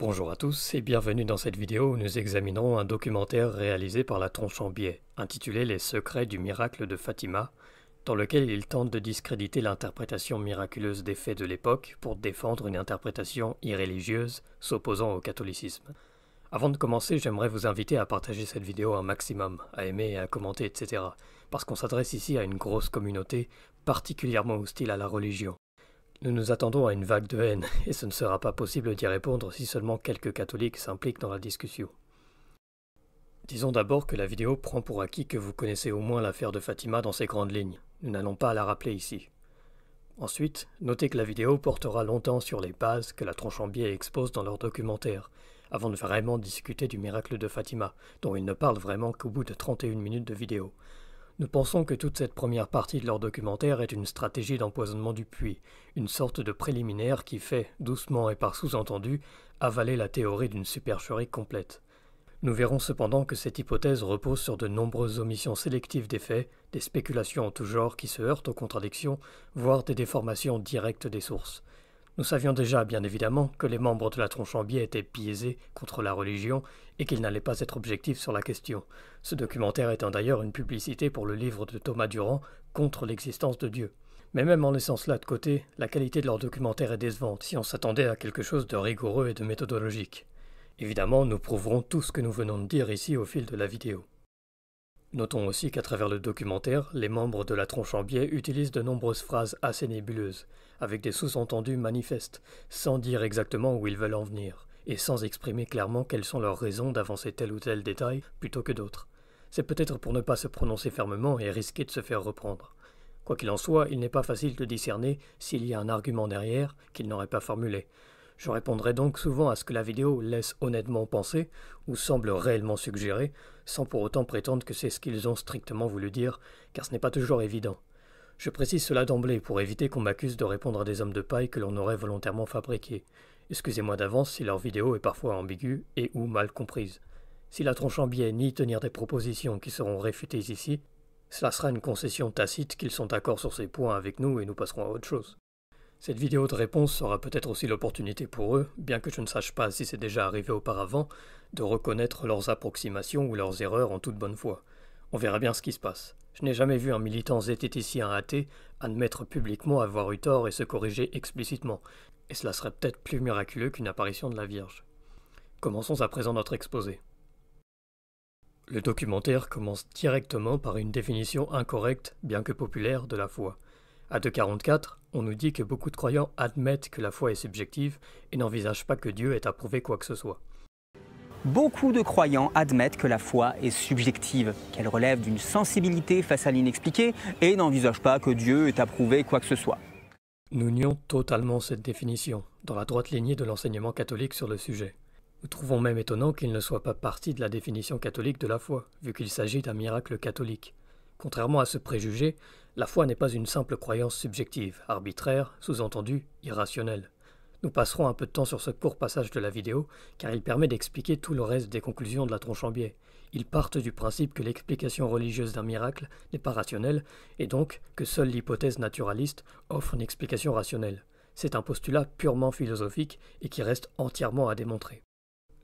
Bonjour à tous et bienvenue dans cette vidéo où nous examinerons un documentaire réalisé par la tronche en biais, intitulé Les secrets du miracle de Fatima, dans lequel il tente de discréditer l'interprétation miraculeuse des faits de l'époque pour défendre une interprétation irréligieuse s'opposant au catholicisme. Avant de commencer, j'aimerais vous inviter à partager cette vidéo un maximum, à aimer et à commenter, etc., parce qu'on s'adresse ici à une grosse communauté particulièrement hostile à la religion. Nous nous attendons à une vague de haine, et ce ne sera pas possible d'y répondre si seulement quelques catholiques s'impliquent dans la discussion. Disons d'abord que la vidéo prend pour acquis que vous connaissez au moins l'affaire de Fatima dans ses grandes lignes. Nous n'allons pas la rappeler ici. Ensuite, notez que la vidéo portera longtemps sur les bases que la biais expose dans leur documentaire, avant de vraiment discuter du miracle de Fatima, dont ils ne parlent vraiment qu'au bout de 31 minutes de vidéo. Nous pensons que toute cette première partie de leur documentaire est une stratégie d'empoisonnement du puits, une sorte de préliminaire qui fait, doucement et par sous-entendu, avaler la théorie d'une supercherie complète. Nous verrons cependant que cette hypothèse repose sur de nombreuses omissions sélectives des faits, des spéculations en tout genre qui se heurtent aux contradictions, voire des déformations directes des sources. Nous savions déjà, bien évidemment, que les membres de la tronche en biais étaient biaisés contre la religion et qu'ils n'allaient pas être objectifs sur la question, ce documentaire étant d'ailleurs une publicité pour le livre de Thomas Durand contre l'existence de Dieu. Mais même en laissant cela de côté, la qualité de leur documentaire est décevante si on s'attendait à quelque chose de rigoureux et de méthodologique. Évidemment, nous prouverons tout ce que nous venons de dire ici au fil de la vidéo. Notons aussi qu'à travers le documentaire, les membres de la tronche en biais utilisent de nombreuses phrases assez nébuleuses, avec des sous-entendus manifestes, sans dire exactement où ils veulent en venir, et sans exprimer clairement quelles sont leurs raisons d'avancer tel ou tel détail plutôt que d'autres. C'est peut-être pour ne pas se prononcer fermement et risquer de se faire reprendre. Quoi qu'il en soit, il n'est pas facile de discerner s'il y a un argument derrière qu'ils n'auraient pas formulé, je répondrai donc souvent à ce que la vidéo laisse honnêtement penser ou semble réellement suggérer, sans pour autant prétendre que c'est ce qu'ils ont strictement voulu dire, car ce n'est pas toujours évident. Je précise cela d'emblée pour éviter qu'on m'accuse de répondre à des hommes de paille que l'on aurait volontairement fabriqués. Excusez-moi d'avance si leur vidéo est parfois ambiguë et ou mal comprise. Si la tronche en biais nie tenir des propositions qui seront réfutées ici, cela sera une concession tacite qu'ils sont d'accord sur ces points avec nous et nous passerons à autre chose. Cette vidéo de réponse sera peut-être aussi l'opportunité pour eux, bien que je ne sache pas si c'est déjà arrivé auparavant, de reconnaître leurs approximations ou leurs erreurs en toute bonne foi. On verra bien ce qui se passe. Je n'ai jamais vu un militant zététicien athée admettre publiquement avoir eu tort et se corriger explicitement, et cela serait peut-être plus miraculeux qu'une apparition de la Vierge. Commençons à présent notre exposé. Le documentaire commence directement par une définition incorrecte, bien que populaire, de la foi. À 2.44, on nous dit que beaucoup de croyants admettent que la foi est subjective et n'envisagent pas que Dieu ait approuvé quoi que ce soit. Beaucoup de croyants admettent que la foi est subjective, qu'elle relève d'une sensibilité face à l'inexpliqué et n'envisagent pas que Dieu ait approuvé quoi que ce soit. Nous nions totalement cette définition, dans la droite lignée de l'enseignement catholique sur le sujet. Nous trouvons même étonnant qu'il ne soit pas partie de la définition catholique de la foi, vu qu'il s'agit d'un miracle catholique. Contrairement à ce préjugé, la foi n'est pas une simple croyance subjective, arbitraire, sous-entendu, irrationnelle. Nous passerons un peu de temps sur ce court passage de la vidéo, car il permet d'expliquer tout le reste des conclusions de la tronche en biais. Ils partent du principe que l'explication religieuse d'un miracle n'est pas rationnelle, et donc que seule l'hypothèse naturaliste offre une explication rationnelle. C'est un postulat purement philosophique et qui reste entièrement à démontrer.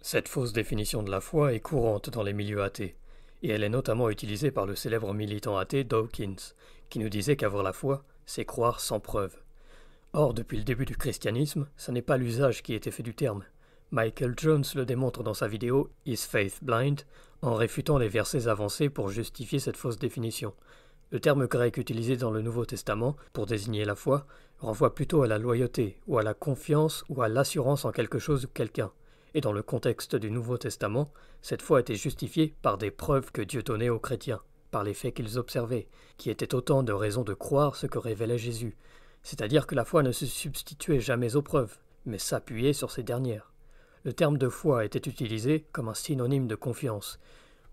Cette fausse définition de la foi est courante dans les milieux athées et elle est notamment utilisée par le célèbre militant athée Dawkins, qui nous disait qu'avoir la foi, c'est croire sans preuve. Or, depuis le début du christianisme, ce n'est pas l'usage qui était fait du terme. Michael Jones le démontre dans sa vidéo Is Faith Blind, en réfutant les versets avancés pour justifier cette fausse définition. Le terme grec utilisé dans le Nouveau Testament pour désigner la foi renvoie plutôt à la loyauté, ou à la confiance, ou à l'assurance en quelque chose ou quelqu'un et dans le contexte du Nouveau Testament, cette foi était justifiée par des preuves que Dieu donnait aux chrétiens, par les faits qu'ils observaient, qui étaient autant de raisons de croire ce que révélait Jésus, c'est-à-dire que la foi ne se substituait jamais aux preuves, mais s'appuyait sur ces dernières. Le terme de foi était utilisé comme un synonyme de confiance.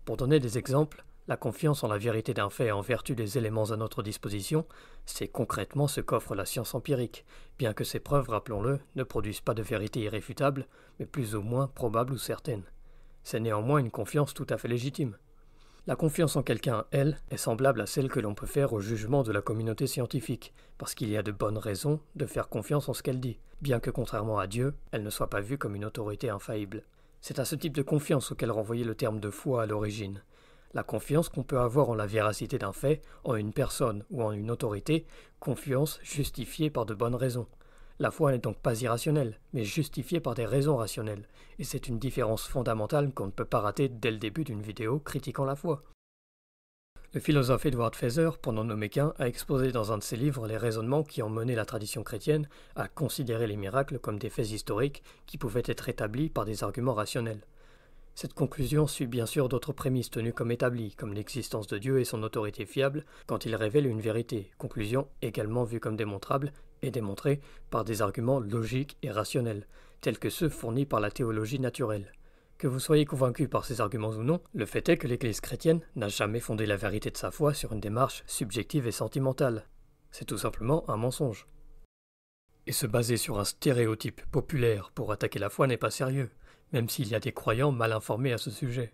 Pour donner des exemples, la confiance en la vérité d'un fait en vertu des éléments à notre disposition, c'est concrètement ce qu'offre la science empirique, bien que ces preuves, rappelons-le, ne produisent pas de vérité irréfutable, mais plus ou moins probable ou certaine. C'est néanmoins une confiance tout à fait légitime. La confiance en quelqu'un, elle, est semblable à celle que l'on peut faire au jugement de la communauté scientifique, parce qu'il y a de bonnes raisons de faire confiance en ce qu'elle dit, bien que contrairement à Dieu, elle ne soit pas vue comme une autorité infaillible. C'est à ce type de confiance auquel renvoyait le terme de foi à l'origine. La confiance qu'on peut avoir en la véracité d'un fait, en une personne ou en une autorité, confiance justifiée par de bonnes raisons. La foi n'est donc pas irrationnelle, mais justifiée par des raisons rationnelles, et c'est une différence fondamentale qu'on ne peut pas rater dès le début d'une vidéo critiquant la foi. Le philosophe Edward Feather, pour n'en nommer a exposé dans un de ses livres les raisonnements qui ont mené la tradition chrétienne à considérer les miracles comme des faits historiques qui pouvaient être établis par des arguments rationnels. Cette conclusion suit bien sûr d'autres prémices tenues comme établies, comme l'existence de Dieu et son autorité fiable quand il révèle une vérité, conclusion également vue comme démontrable démontrée par des arguments logiques et rationnels, tels que ceux fournis par la théologie naturelle. Que vous soyez convaincu par ces arguments ou non, le fait est que l'Église chrétienne n'a jamais fondé la vérité de sa foi sur une démarche subjective et sentimentale. C'est tout simplement un mensonge. Et se baser sur un stéréotype populaire pour attaquer la foi n'est pas sérieux même s'il y a des croyants mal informés à ce sujet.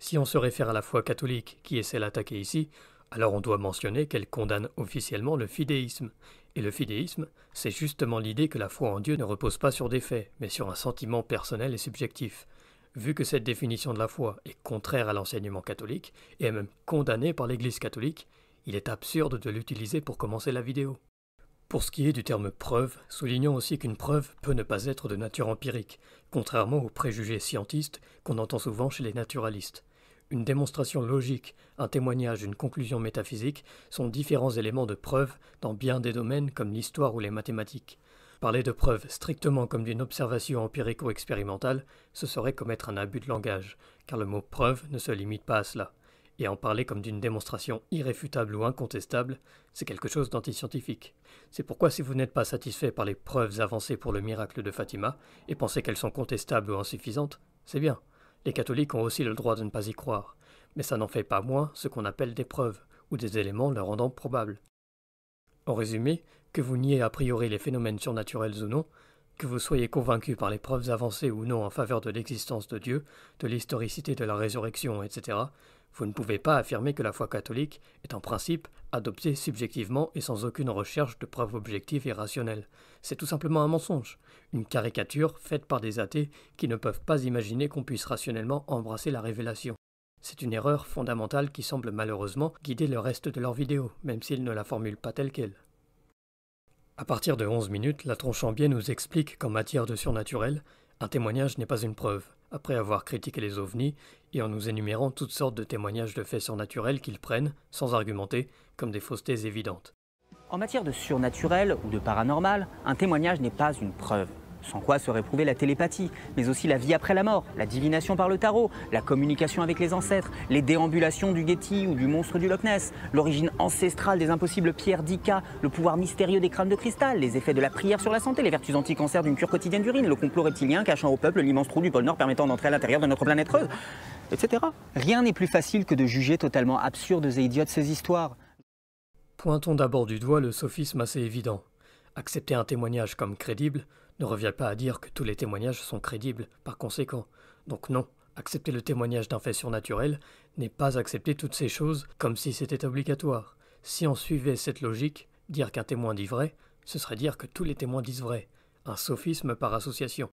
Si on se réfère à la foi catholique, qui est celle attaquée ici, alors on doit mentionner qu'elle condamne officiellement le fidéisme. Et le fidéisme, c'est justement l'idée que la foi en Dieu ne repose pas sur des faits, mais sur un sentiment personnel et subjectif. Vu que cette définition de la foi est contraire à l'enseignement catholique, et est même condamnée par l'Église catholique, il est absurde de l'utiliser pour commencer la vidéo. Pour ce qui est du terme preuve, soulignons aussi qu'une preuve peut ne pas être de nature empirique, contrairement aux préjugés scientistes qu'on entend souvent chez les naturalistes. Une démonstration logique, un témoignage, une conclusion métaphysique sont différents éléments de preuve dans bien des domaines comme l'histoire ou les mathématiques. Parler de preuve strictement comme d'une observation empirique ou expérimentale, ce serait commettre un abus de langage, car le mot preuve ne se limite pas à cela. Et en parler comme d'une démonstration irréfutable ou incontestable, c'est quelque chose d'antiscientifique. C'est pourquoi si vous n'êtes pas satisfait par les preuves avancées pour le miracle de Fatima, et pensez qu'elles sont contestables ou insuffisantes, c'est bien. Les catholiques ont aussi le droit de ne pas y croire, mais ça n'en fait pas moins ce qu'on appelle des preuves, ou des éléments le rendant probable. En résumé, que vous niez a priori les phénomènes surnaturels ou non, que vous soyez convaincu par les preuves avancées ou non en faveur de l'existence de Dieu, de l'historicité de la résurrection, etc., vous ne pouvez pas affirmer que la foi catholique est en principe adoptée subjectivement et sans aucune recherche de preuves objectives et rationnelles. C'est tout simplement un mensonge, une caricature faite par des athées qui ne peuvent pas imaginer qu'on puisse rationnellement embrasser la révélation. C'est une erreur fondamentale qui semble malheureusement guider le reste de leur vidéo, même s'ils ne la formulent pas telle qu'elle. À partir de 11 minutes, la Tronchambier nous explique qu'en matière de surnaturel, un témoignage n'est pas une preuve, après avoir critiqué les ovnis et en nous énumérant toutes sortes de témoignages de faits surnaturels qu'ils prennent, sans argumenter, comme des faussetés évidentes. En matière de surnaturel ou de paranormal, un témoignage n'est pas une preuve sans quoi serait prouvée la télépathie, mais aussi la vie après la mort, la divination par le tarot, la communication avec les ancêtres, les déambulations du Getty ou du monstre du Loch Ness, l'origine ancestrale des impossibles pierres d'Ika, le pouvoir mystérieux des crânes de cristal, les effets de la prière sur la santé, les vertus anti-cancer d'une cure quotidienne d'urine, le complot reptilien cachant au peuple l'immense trou du pôle Nord permettant d'entrer à l'intérieur de notre planète Creuse, etc. Rien n'est plus facile que de juger totalement absurdes et idiotes ces histoires. Pointons d'abord du doigt le sophisme assez évident. Accepter un témoignage comme crédible ne revient pas à dire que tous les témoignages sont crédibles, par conséquent. Donc non, accepter le témoignage d'un fait surnaturel n'est pas accepter toutes ces choses comme si c'était obligatoire. Si on suivait cette logique, dire qu'un témoin dit vrai, ce serait dire que tous les témoins disent vrai, un sophisme par association.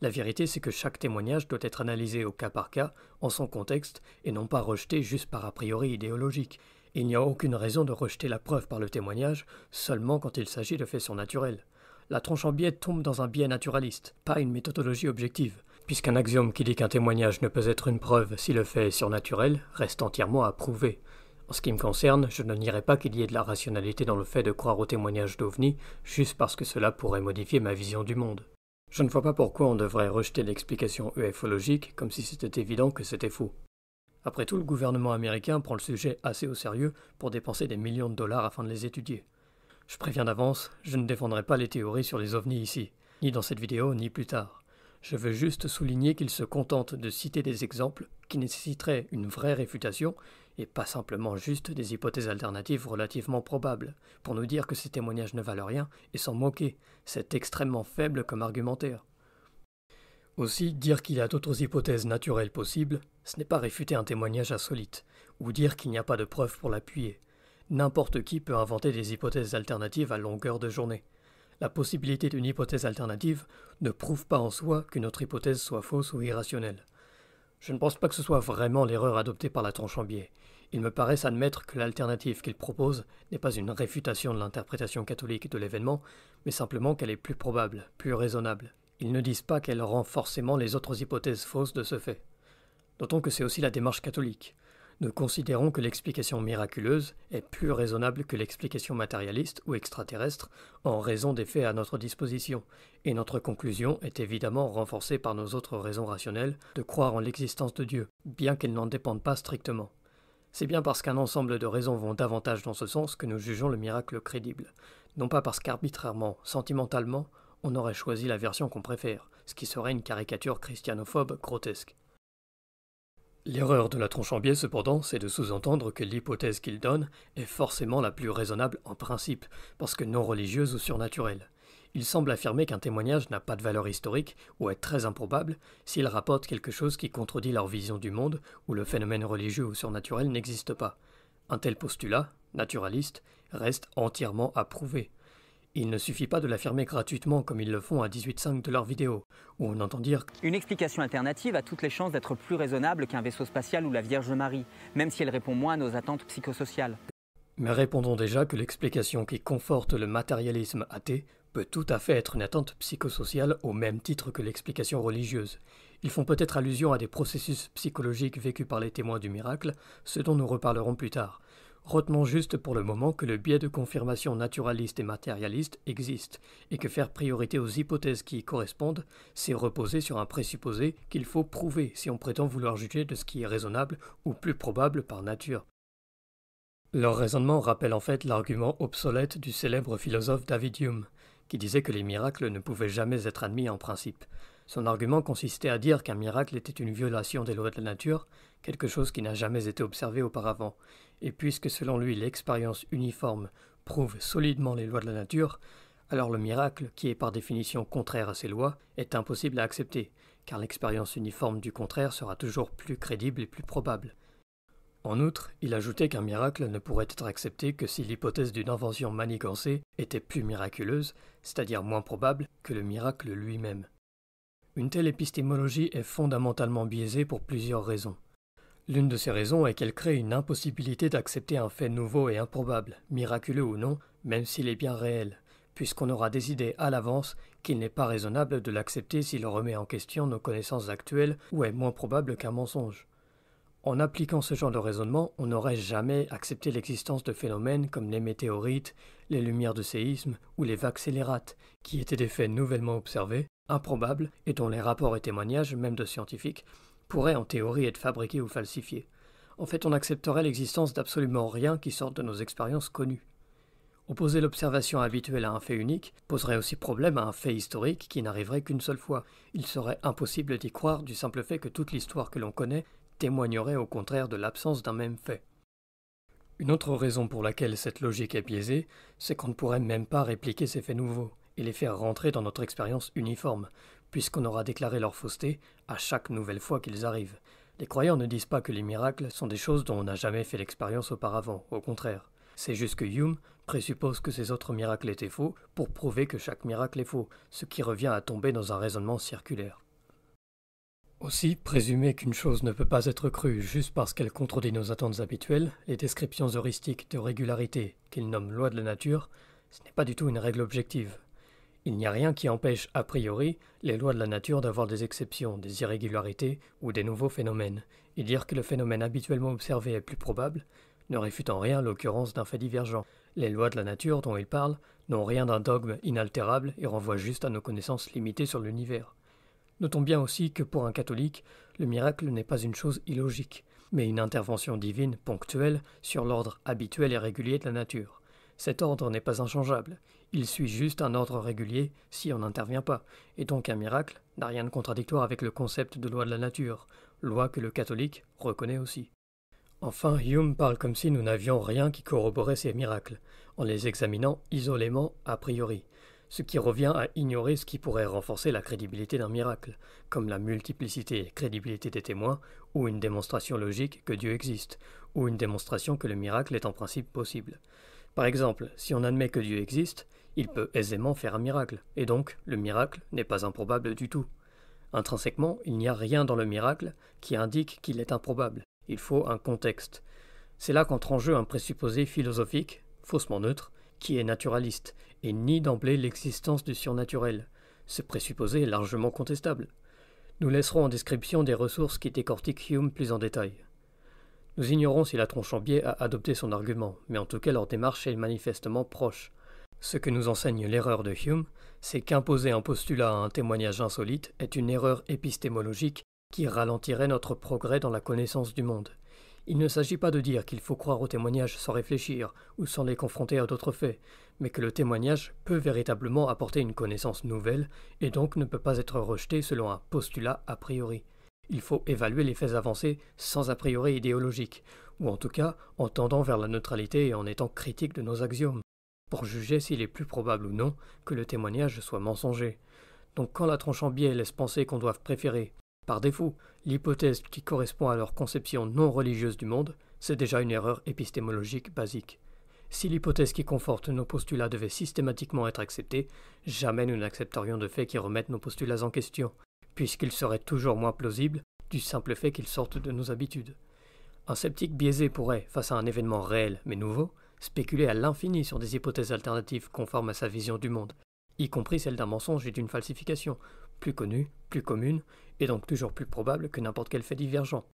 La vérité, c'est que chaque témoignage doit être analysé au cas par cas, en son contexte, et non pas rejeté juste par a priori idéologique. Il n'y a aucune raison de rejeter la preuve par le témoignage seulement quand il s'agit de faits surnaturels la tronche en biais tombe dans un biais naturaliste, pas une méthodologie objective, puisqu'un axiome qui dit qu'un témoignage ne peut être une preuve si le fait est surnaturel reste entièrement à prouver. En ce qui me concerne, je ne nierai pas qu'il y ait de la rationalité dans le fait de croire au témoignage d'OVNI, juste parce que cela pourrait modifier ma vision du monde. Je ne vois pas pourquoi on devrait rejeter l'explication ufologique comme si c'était évident que c'était faux. Après tout, le gouvernement américain prend le sujet assez au sérieux pour dépenser des millions de dollars afin de les étudier. Je préviens d'avance, je ne défendrai pas les théories sur les ovnis ici, ni dans cette vidéo, ni plus tard. Je veux juste souligner qu'il se contente de citer des exemples qui nécessiteraient une vraie réfutation et pas simplement juste des hypothèses alternatives relativement probables, pour nous dire que ces témoignages ne valent rien et s'en moquer. C'est extrêmement faible comme argumentaire. Aussi, dire qu'il y a d'autres hypothèses naturelles possibles, ce n'est pas réfuter un témoignage insolite, ou dire qu'il n'y a pas de preuves pour l'appuyer. N'importe qui peut inventer des hypothèses alternatives à longueur de journée. La possibilité d'une hypothèse alternative ne prouve pas en soi qu'une autre hypothèse soit fausse ou irrationnelle. Je ne pense pas que ce soit vraiment l'erreur adoptée par la Tronchambier. Il me paraît admettre que l'alternative qu'il propose n'est pas une réfutation de l'interprétation catholique de l'événement, mais simplement qu'elle est plus probable, plus raisonnable. Ils ne disent pas qu'elle rend forcément les autres hypothèses fausses de ce fait. Notons que c'est aussi la démarche catholique. Nous considérons que l'explication miraculeuse est plus raisonnable que l'explication matérialiste ou extraterrestre en raison des faits à notre disposition, et notre conclusion est évidemment renforcée par nos autres raisons rationnelles de croire en l'existence de Dieu, bien qu'elles n'en dépendent pas strictement. C'est bien parce qu'un ensemble de raisons vont davantage dans ce sens que nous jugeons le miracle crédible, non pas parce qu'arbitrairement, sentimentalement, on aurait choisi la version qu'on préfère, ce qui serait une caricature christianophobe grotesque. L'erreur de la Tronchambier, cependant, c'est de sous-entendre que l'hypothèse qu'il donne est forcément la plus raisonnable en principe, parce que non religieuse ou surnaturelle il semble affirmer qu'un témoignage n'a pas de valeur historique ou est très improbable s'il rapporte quelque chose qui contredit leur vision du monde où le phénomène religieux ou surnaturel n'existe pas. Un tel postulat, naturaliste, reste entièrement approuvé. Il ne suffit pas de l'affirmer gratuitement comme ils le font à 18.5 de leur vidéo, où on entend dire Une explication alternative a toutes les chances d'être plus raisonnable qu'un vaisseau spatial ou la Vierge Marie, même si elle répond moins à nos attentes psychosociales. Mais répondons déjà que l'explication qui conforte le matérialisme athée peut tout à fait être une attente psychosociale au même titre que l'explication religieuse. Ils font peut-être allusion à des processus psychologiques vécus par les témoins du miracle, ce dont nous reparlerons plus tard. Retenons juste pour le moment que le biais de confirmation naturaliste et matérialiste existe, et que faire priorité aux hypothèses qui y correspondent, c'est reposer sur un présupposé qu'il faut prouver si on prétend vouloir juger de ce qui est raisonnable ou plus probable par nature. Leur raisonnement rappelle en fait l'argument obsolète du célèbre philosophe David Hume, qui disait que les miracles ne pouvaient jamais être admis en principe. Son argument consistait à dire qu'un miracle était une violation des lois de la nature, quelque chose qui n'a jamais été observé auparavant, et puisque selon lui l'expérience uniforme prouve solidement les lois de la nature, alors le miracle, qui est par définition contraire à ces lois, est impossible à accepter, car l'expérience uniforme du contraire sera toujours plus crédible et plus probable. En outre, il ajoutait qu'un miracle ne pourrait être accepté que si l'hypothèse d'une invention manigancée était plus miraculeuse, c'est-à-dire moins probable, que le miracle lui-même. Une telle épistémologie est fondamentalement biaisée pour plusieurs raisons. L'une de ces raisons est qu'elle crée une impossibilité d'accepter un fait nouveau et improbable, miraculeux ou non, même s'il est bien réel, puisqu'on aura décidé à l'avance qu'il n'est pas raisonnable de l'accepter s'il remet en question nos connaissances actuelles ou est moins probable qu'un mensonge. En appliquant ce genre de raisonnement, on n'aurait jamais accepté l'existence de phénomènes comme les météorites, les lumières de séisme ou les vagues scélérates, qui étaient des faits nouvellement observés, improbables et dont les rapports et témoignages, même de scientifiques, en théorie être fabriqués ou falsifiés. En fait, on accepterait l'existence d'absolument rien qui sorte de nos expériences connues. Opposer l'observation habituelle à un fait unique poserait aussi problème à un fait historique qui n'arriverait qu'une seule fois. Il serait impossible d'y croire du simple fait que toute l'histoire que l'on connaît témoignerait au contraire de l'absence d'un même fait. Une autre raison pour laquelle cette logique est biaisée, c'est qu'on ne pourrait même pas répliquer ces faits nouveaux et les faire rentrer dans notre expérience uniforme, puisqu'on aura déclaré leur fausseté à chaque nouvelle fois qu'ils arrivent. Les croyants ne disent pas que les miracles sont des choses dont on n'a jamais fait l'expérience auparavant, au contraire. C'est juste que Hume présuppose que ces autres miracles étaient faux pour prouver que chaque miracle est faux, ce qui revient à tomber dans un raisonnement circulaire. Aussi, présumer qu'une chose ne peut pas être crue juste parce qu'elle contredit nos attentes habituelles, les descriptions heuristiques de régularité qu'il nomme loi de la nature, ce n'est pas du tout une règle objective. Il n'y a rien qui empêche a priori les lois de la nature d'avoir des exceptions, des irrégularités ou des nouveaux phénomènes, et dire que le phénomène habituellement observé est plus probable ne réfute en rien l'occurrence d'un fait divergent. Les lois de la nature dont il parle n'ont rien d'un dogme inaltérable et renvoient juste à nos connaissances limitées sur l'univers. Notons bien aussi que pour un catholique, le miracle n'est pas une chose illogique, mais une intervention divine ponctuelle sur l'ordre habituel et régulier de la nature. Cet ordre n'est pas inchangeable, il suit juste un ordre régulier si on n'intervient pas, et donc un miracle n'a rien de contradictoire avec le concept de loi de la nature, loi que le catholique reconnaît aussi. Enfin, Hume parle comme si nous n'avions rien qui corroborait ces miracles, en les examinant isolément a priori. ce qui revient à ignorer ce qui pourrait renforcer la crédibilité d'un miracle, comme la multiplicité et crédibilité des témoins, ou une démonstration logique que Dieu existe, ou une démonstration que le miracle est en principe possible. Par exemple, si on admet que Dieu existe, il peut aisément faire un miracle, et donc le miracle n'est pas improbable du tout. Intrinsèquement, il n'y a rien dans le miracle qui indique qu'il est improbable. Il faut un contexte. C'est là qu'entre en jeu un présupposé philosophique, faussement neutre, qui est naturaliste, et nie d'emblée l'existence du surnaturel. Ce présupposé est largement contestable. Nous laisserons en description des ressources qui décortiquent Hume plus en détail. Nous ignorons si la tronche en biais a adopté son argument, mais en tout cas leur démarche est manifestement proche. Ce que nous enseigne l'erreur de Hume, c'est qu'imposer un postulat à un témoignage insolite est une erreur épistémologique qui ralentirait notre progrès dans la connaissance du monde. Il ne s'agit pas de dire qu'il faut croire aux témoignages sans réfléchir ou sans les confronter à d'autres faits, mais que le témoignage peut véritablement apporter une connaissance nouvelle et donc ne peut pas être rejeté selon un postulat a priori. Il faut évaluer les faits avancés sans a priori idéologique, ou en tout cas en tendant vers la neutralité et en étant critique de nos axiomes pour juger s'il est plus probable ou non que le témoignage soit mensonger. Donc quand la tranche en biais laisse penser qu'on doit préférer, par défaut, l'hypothèse qui correspond à leur conception non religieuse du monde, c'est déjà une erreur épistémologique basique. Si l'hypothèse qui conforte nos postulats devait systématiquement être acceptée, jamais nous n'accepterions de faits qui remettent nos postulats en question, puisqu'ils seraient toujours moins plausibles du simple fait qu'ils sortent de nos habitudes. Un sceptique biaisé pourrait, face à un événement réel mais nouveau, spéculer à l'infini sur des hypothèses alternatives conformes à sa vision du monde, y compris celle d'un mensonge et d'une falsification, plus connue, plus commune, et donc toujours plus probable que n'importe quel fait divergent.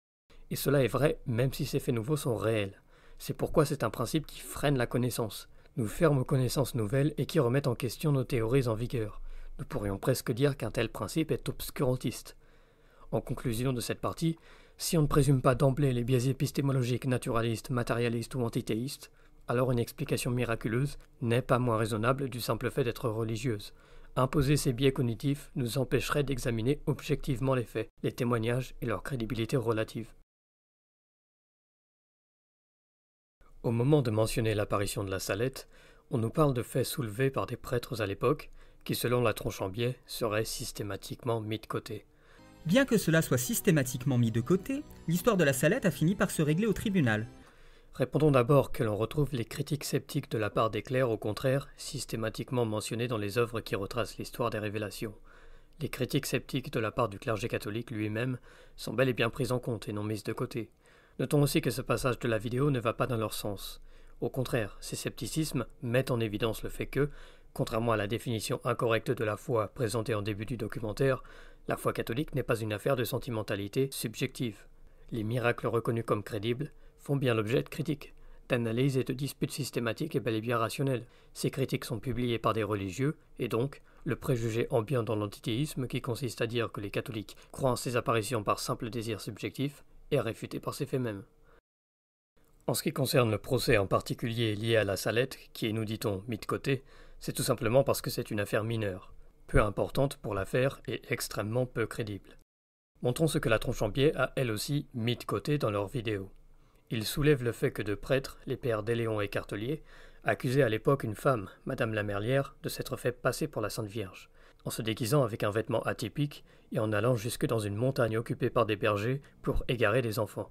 Et cela est vrai même si ces faits nouveaux sont réels. C'est pourquoi c'est un principe qui freine la connaissance, nous ferme aux connaissances nouvelles et qui remet en question nos théories en vigueur. Nous pourrions presque dire qu'un tel principe est obscurantiste. En conclusion de cette partie, si on ne présume pas d'emblée les biais épistémologiques naturalistes, matérialistes ou antithéistes, alors une explication miraculeuse n'est pas moins raisonnable du simple fait d'être religieuse. Imposer ces biais cognitifs nous empêcherait d'examiner objectivement les faits, les témoignages et leur crédibilité relative. Au moment de mentionner l'apparition de la salette, on nous parle de faits soulevés par des prêtres à l'époque, qui selon la tronche en biais seraient systématiquement mis de côté. Bien que cela soit systématiquement mis de côté, l'histoire de la salette a fini par se régler au tribunal, Répondons d'abord que l'on retrouve les critiques sceptiques de la part des clercs, au contraire, systématiquement mentionnés dans les œuvres qui retracent l'histoire des révélations. Les critiques sceptiques de la part du clergé catholique lui-même sont bel et bien prises en compte et non mises de côté. Notons aussi que ce passage de la vidéo ne va pas dans leur sens. Au contraire, ces scepticismes mettent en évidence le fait que, contrairement à la définition incorrecte de la foi présentée en début du documentaire, la foi catholique n'est pas une affaire de sentimentalité subjective. Les miracles reconnus comme crédibles font bien l'objet de critiques, d'analyses et de disputes systématiques et bel et bien rationnelles. Ces critiques sont publiées par des religieux, et donc, le préjugé ambiant dans l'antithéisme, qui consiste à dire que les catholiques croient en ces apparitions par simple désir subjectif, est réfuté par ces faits mêmes. En ce qui concerne le procès en particulier lié à la salette, qui est, nous dit-on, mis de côté, c'est tout simplement parce que c'est une affaire mineure, peu importante pour l'affaire et extrêmement peu crédible. Montrons ce que la biais a elle aussi mis de côté dans leur vidéo. Il soulève le fait que deux prêtres, les pères d'Éléon et Cartelier, accusaient à l'époque une femme, Madame la Merlière, de s'être fait passer pour la Sainte Vierge, en se déguisant avec un vêtement atypique et en allant jusque dans une montagne occupée par des bergers pour égarer des enfants.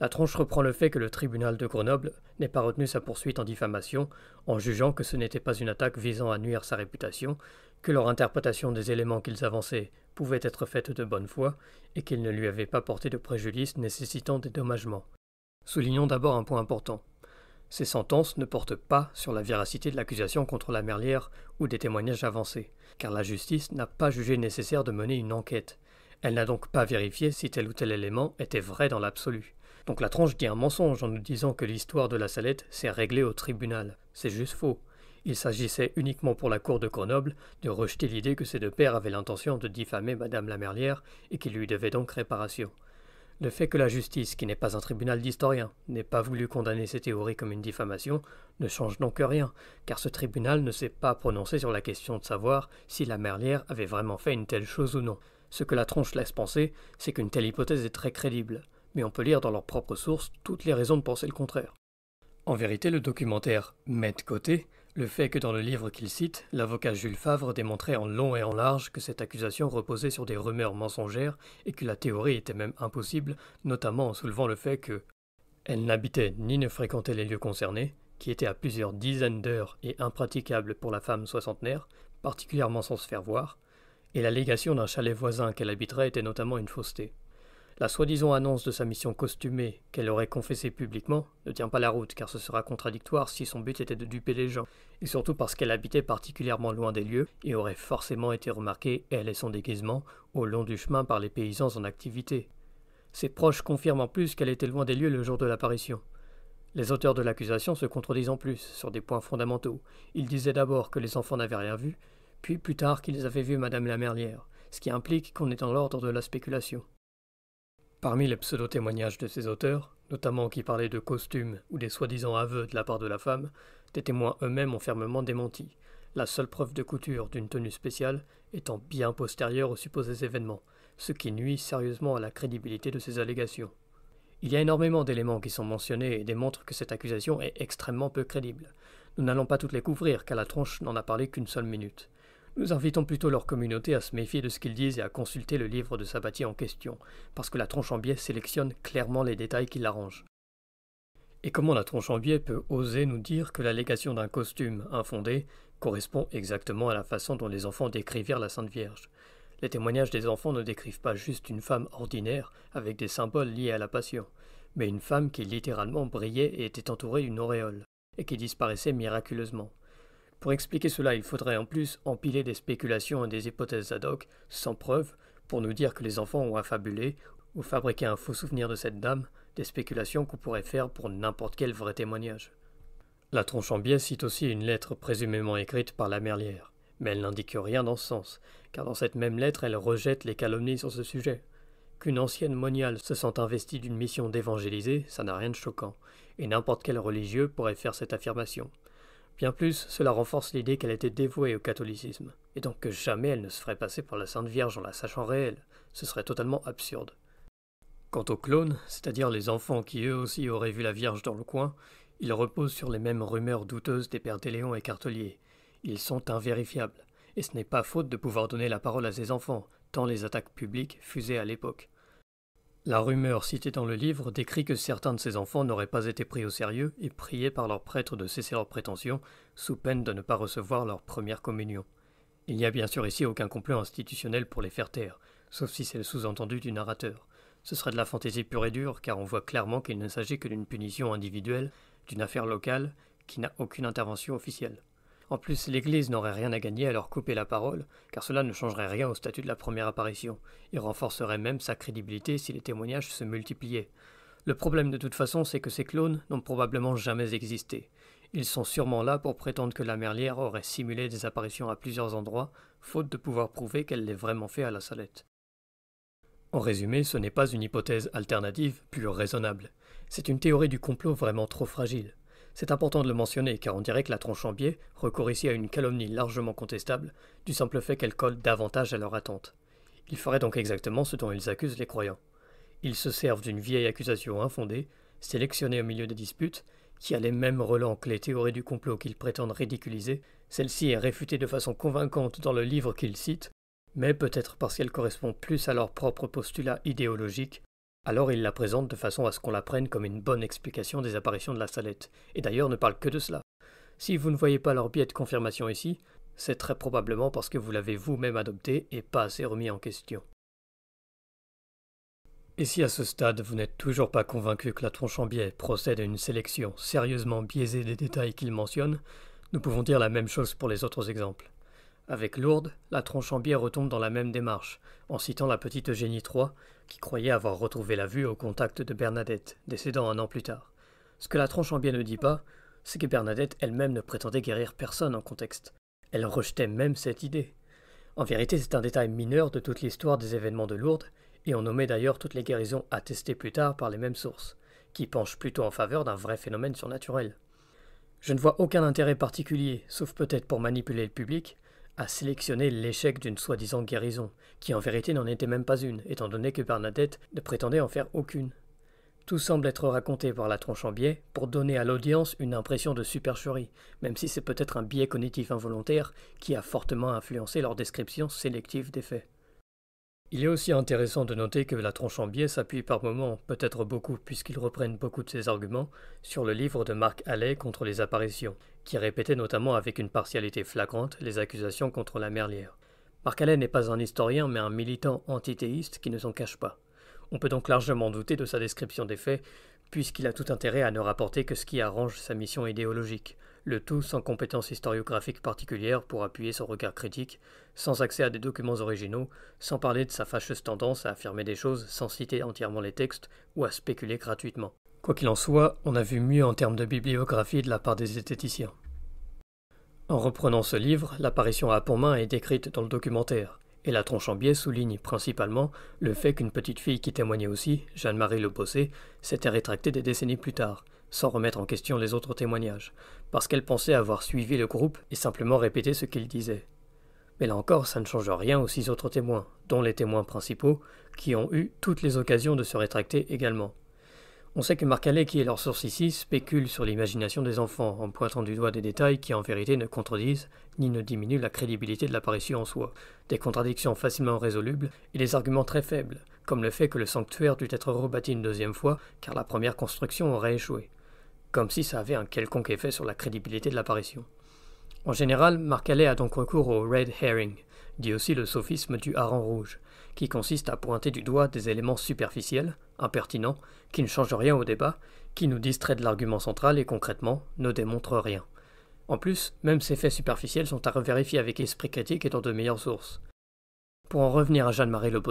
La tronche reprend le fait que le tribunal de Grenoble n'ait pas retenu sa poursuite en diffamation, en jugeant que ce n'était pas une attaque visant à nuire sa réputation, que leur interprétation des éléments qu'ils avançaient pouvait être faite de bonne foi, et qu'ils ne lui avaient pas porté de préjudice nécessitant des dommagements. Soulignons d'abord un point important. Ces sentences ne portent pas sur la véracité de l'accusation contre la merlière ou des témoignages avancés, car la justice n'a pas jugé nécessaire de mener une enquête. Elle n'a donc pas vérifié si tel ou tel élément était vrai dans l'absolu. Donc la tranche dit un mensonge en nous disant que l'histoire de la salette s'est réglée au tribunal. C'est juste faux. Il s'agissait uniquement pour la cour de Grenoble de rejeter l'idée que ces deux pères avaient l'intention de diffamer Madame la Merlière et qu'ils lui devaient donc réparation. Le fait que la justice, qui n'est pas un tribunal d'historiens, n'ait pas voulu condamner ces théories comme une diffamation ne change donc rien, car ce tribunal ne s'est pas prononcé sur la question de savoir si la Merlière avait vraiment fait une telle chose ou non. Ce que la tronche laisse penser, c'est qu'une telle hypothèse est très crédible, mais on peut lire dans leurs propres sources toutes les raisons de penser le contraire. En vérité, le documentaire met de côté Le fait que dans le livre qu'il cite, l'avocat Jules Favre démontrait en long et en large que cette accusation reposait sur des rumeurs mensongères et que la théorie était même impossible, notamment en soulevant le fait que elle n'habitait ni ne fréquentait les lieux concernés, qui étaient à plusieurs dizaines d'heures et impraticables pour la femme soixantenaire, particulièrement sans se faire voir, et l'allégation d'un chalet voisin qu'elle habiterait était notamment une fausseté. La soi-disant annonce de sa mission costumée qu'elle aurait confessée publiquement ne tient pas la route car ce sera contradictoire si son but était de duper les gens, et surtout parce qu'elle habitait particulièrement loin des lieux et aurait forcément été remarquée, elle et son déguisement, au long du chemin par les paysans en activité. Ses proches confirment en plus qu'elle était loin des lieux le jour de l'apparition. Les auteurs de l'accusation se contredisent en plus sur des points fondamentaux. Ils disaient d'abord que les enfants n'avaient rien vu, puis plus tard qu'ils avaient vu Madame la Merlière, ce qui implique qu'on est dans l'ordre de la spéculation. Parmi les pseudo-témoignages de ces auteurs, notamment qui parlaient de costumes ou des soi-disant aveux de la part de la femme, des témoins eux-mêmes ont fermement démenti, la seule preuve de couture d'une tenue spéciale étant bien postérieure aux supposés événements, ce qui nuit sérieusement à la crédibilité de ces allégations. Il y a énormément d'éléments qui sont mentionnés et démontrent que cette accusation est extrêmement peu crédible. Nous n'allons pas toutes les couvrir, car la tronche n'en a parlé qu'une seule minute. Nous invitons plutôt leur communauté à se méfier de ce qu'ils disent et à consulter le livre de Sabatier en question, parce que la tronche en biais sélectionne clairement les détails qui l'arrangent. Et comment la tronche en biais peut oser nous dire que l'allégation d'un costume infondé correspond exactement à la façon dont les enfants décrivirent la Sainte Vierge? Les témoignages des enfants ne décrivent pas juste une femme ordinaire avec des symboles liés à la passion, mais une femme qui littéralement brillait et était entourée d'une auréole, et qui disparaissait miraculeusement. Pour expliquer cela, il faudrait en plus empiler des spéculations et des hypothèses ad hoc, sans preuve, pour nous dire que les enfants ont affabulé ou fabriqué un faux souvenir de cette dame, des spéculations qu'on pourrait faire pour n'importe quel vrai témoignage. La tronche en biais cite aussi une lettre présumément écrite par la Merlière, mais elle n'indique rien dans ce sens, car dans cette même lettre elle rejette les calomnies sur ce sujet. Qu'une ancienne moniale se sente investie d'une mission d'évangéliser, ça n'a rien de choquant, et n'importe quel religieux pourrait faire cette affirmation. Bien plus, cela renforce l'idée qu'elle était dévouée au catholicisme, et donc que jamais elle ne se ferait passer pour la Sainte Vierge en la sachant réelle. Ce serait totalement absurde. Quant aux clones, c'est-à-dire les enfants qui eux aussi auraient vu la Vierge dans le coin, ils reposent sur les mêmes rumeurs douteuses des pères Téléon et Cartelier. Ils sont invérifiables, et ce n'est pas faute de pouvoir donner la parole à ces enfants, tant les attaques publiques fusaient à l'époque. La rumeur citée dans le livre décrit que certains de ces enfants n'auraient pas été pris au sérieux et priés par leurs prêtres de cesser leurs prétentions, sous peine de ne pas recevoir leur première communion. Il n'y a bien sûr ici aucun complot institutionnel pour les faire taire, sauf si c'est le sous-entendu du narrateur. Ce serait de la fantaisie pure et dure, car on voit clairement qu'il ne s'agit que d'une punition individuelle, d'une affaire locale, qui n'a aucune intervention officielle. En plus, l'Église n'aurait rien à gagner à leur couper la parole, car cela ne changerait rien au statut de la première apparition, et renforcerait même sa crédibilité si les témoignages se multipliaient. Le problème de toute façon, c'est que ces clones n'ont probablement jamais existé. Ils sont sûrement là pour prétendre que la merlière aurait simulé des apparitions à plusieurs endroits, faute de pouvoir prouver qu'elle l'ait vraiment fait à la salette. En résumé, ce n'est pas une hypothèse alternative plus raisonnable. C'est une théorie du complot vraiment trop fragile. C'est important de le mentionner car on dirait que la tronche en biais recourt ici à une calomnie largement contestable du simple fait qu'elle colle davantage à leur attente. Ils feraient donc exactement ce dont ils accusent les croyants. Ils se servent d'une vieille accusation infondée, sélectionnée au milieu des disputes, qui a les mêmes relents que les théories du complot qu'ils prétendent ridiculiser, celle-ci est réfutée de façon convaincante dans le livre qu'ils citent, mais peut-être parce qu'elle correspond plus à leur propre postulat idéologique alors il la présente de façon à ce qu'on la prenne comme une bonne explication des apparitions de la salette, et d'ailleurs ne parle que de cela. Si vous ne voyez pas leur biais de confirmation ici, c'est très probablement parce que vous l'avez vous-même adopté et pas assez remis en question. Et si à ce stade vous n'êtes toujours pas convaincu que la tronche en biais procède à une sélection sérieusement biaisée des détails qu'il mentionne, nous pouvons dire la même chose pour les autres exemples. Avec Lourdes, la tronche en biais retombe dans la même démarche, en citant la petite Eugénie III, qui croyait avoir retrouvé la vue au contact de Bernadette, décédant un an plus tard. Ce que la tronche en biais ne dit pas, c'est que Bernadette elle-même ne prétendait guérir personne en contexte. Elle rejetait même cette idée. En vérité, c'est un détail mineur de toute l'histoire des événements de Lourdes, et on nommait d'ailleurs toutes les guérisons attestées plus tard par les mêmes sources, qui penchent plutôt en faveur d'un vrai phénomène surnaturel. Je ne vois aucun intérêt particulier, sauf peut-être pour manipuler le public, à sélectionner l'échec d'une soi-disant guérison, qui en vérité n'en était même pas une, étant donné que Bernadette ne prétendait en faire aucune. Tout semble être raconté par la tronche en biais pour donner à l'audience une impression de supercherie, même si c'est peut-être un biais cognitif involontaire qui a fortement influencé leur description sélective des faits. Il est aussi intéressant de noter que la tronche en biais s'appuie par moments, peut-être beaucoup puisqu'ils reprennent beaucoup de ses arguments, sur le livre de Marc Allais contre les apparitions, qui répétait notamment avec une partialité flagrante les accusations contre la merlière. Marc Allais n'est pas un historien mais un militant antithéiste qui ne s'en cache pas. On peut donc largement douter de sa description des faits, puisqu'il a tout intérêt à ne rapporter que ce qui arrange sa mission idéologique, le tout sans compétence historiographique particulière pour appuyer son regard critique, sans accès à des documents originaux, sans parler de sa fâcheuse tendance à affirmer des choses sans citer entièrement les textes ou à spéculer gratuitement. Quoi qu'il en soit, on a vu mieux en termes de bibliographie de la part des zététiciens. En reprenant ce livre, l'apparition à Pontmain est décrite dans le documentaire, et la tronche en biais souligne principalement le fait qu'une petite fille qui témoignait aussi, Jeanne-Marie Le Bossé, s'était rétractée des décennies plus tard, sans remettre en question les autres témoignages, parce qu'elle pensait avoir suivi le groupe et simplement répété ce qu'il disait. Mais là encore, ça ne change rien aux six autres témoins, dont les témoins principaux, qui ont eu toutes les occasions de se rétracter également. On sait que Marc Allais, qui est leur source ici, spécule sur l'imagination des enfants, en pointant du doigt des détails qui en vérité ne contredisent ni ne diminuent la crédibilité de l'apparition en soi, des contradictions facilement résolubles et des arguments très faibles, comme le fait que le sanctuaire dût être rebâti une deuxième fois car la première construction aurait échoué comme si ça avait un quelconque effet sur la crédibilité de l'apparition. En général, Marc Allais a donc recours au red herring, dit aussi le sophisme du hareng rouge, qui consiste à pointer du doigt des éléments superficiels, impertinents, qui ne changent rien au débat, qui nous distraient de l'argument central et concrètement ne démontrent rien. En plus, même ces faits superficiels sont à revérifier avec esprit critique et dans de meilleures sources. Pour en revenir à Jeanne-Marie Le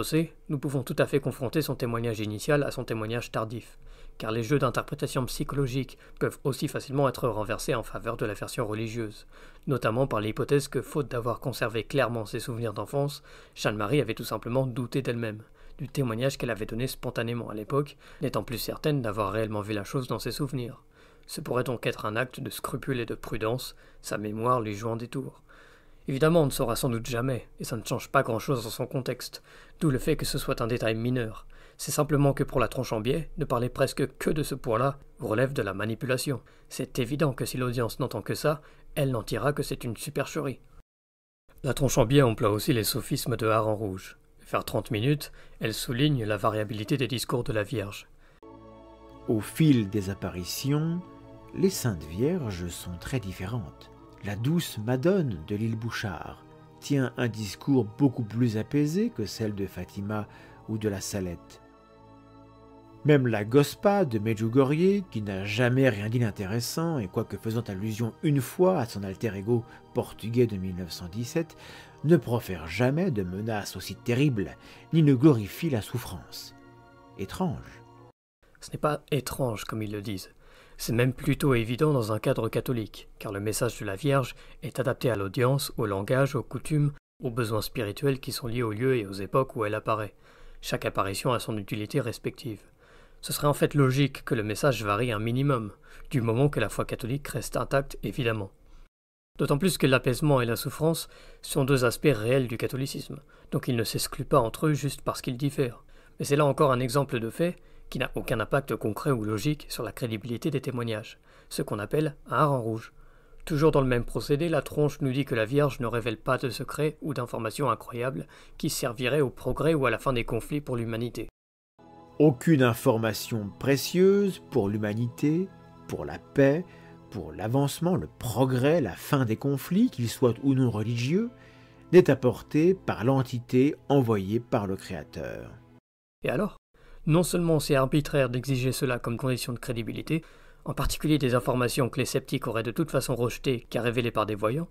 nous pouvons tout à fait confronter son témoignage initial à son témoignage tardif car les jeux d'interprétation psychologique peuvent aussi facilement être renversés en faveur de la version religieuse, notamment par l'hypothèse que, faute d'avoir conservé clairement ses souvenirs d'enfance, Jeanne-Marie avait tout simplement douté d'elle-même, du témoignage qu'elle avait donné spontanément à l'époque, n'étant plus certaine d'avoir réellement vu la chose dans ses souvenirs. Ce pourrait donc être un acte de scrupule et de prudence, sa mémoire lui jouant des tours. Évidemment, on ne saura sans doute jamais, et ça ne change pas grand-chose dans son contexte, d'où le fait que ce soit un détail mineur, c'est simplement que pour la tronche en biais, ne parler presque que de ce point-là relève de la manipulation. C'est évident que si l'audience n'entend que ça, elle n'en tirera que c'est une supercherie. La tronche en biais emploie aussi les sophismes de en rouge. Vers 30 minutes, elle souligne la variabilité des discours de la Vierge. Au fil des apparitions, les Saintes Vierges sont très différentes. La douce Madone de l'île Bouchard tient un discours beaucoup plus apaisé que celle de Fatima ou de la Salette. Même la Gospa de Medjugorje, qui n'a jamais rien dit d'intéressant, et quoique faisant allusion une fois à son alter ego portugais de 1917, ne profère jamais de menaces aussi terribles, ni ne glorifie la souffrance. Étrange. Ce n'est pas étrange comme ils le disent. C'est même plutôt évident dans un cadre catholique, car le message de la Vierge est adapté à l'audience, au langage, aux coutumes, aux besoins spirituels qui sont liés au lieu et aux époques où elle apparaît. Chaque apparition a son utilité respective. Ce serait en fait logique que le message varie un minimum, du moment que la foi catholique reste intacte, évidemment. D'autant plus que l'apaisement et la souffrance sont deux aspects réels du catholicisme, donc ils ne s'excluent pas entre eux juste parce qu'ils diffèrent. Mais c'est là encore un exemple de fait qui n'a aucun impact concret ou logique sur la crédibilité des témoignages, ce qu'on appelle un hareng rouge. Toujours dans le même procédé, la tronche nous dit que la Vierge ne révèle pas de secrets ou d'informations incroyables qui serviraient au progrès ou à la fin des conflits pour l'humanité. Aucune information précieuse pour l'humanité, pour la paix, pour l'avancement, le progrès, la fin des conflits, qu'ils soient ou non religieux, n'est apportée par l'entité envoyée par le Créateur. Et alors? Non seulement c'est arbitraire d'exiger cela comme condition de crédibilité, en particulier des informations que les sceptiques auraient de toute façon rejetées car révélées par des voyants,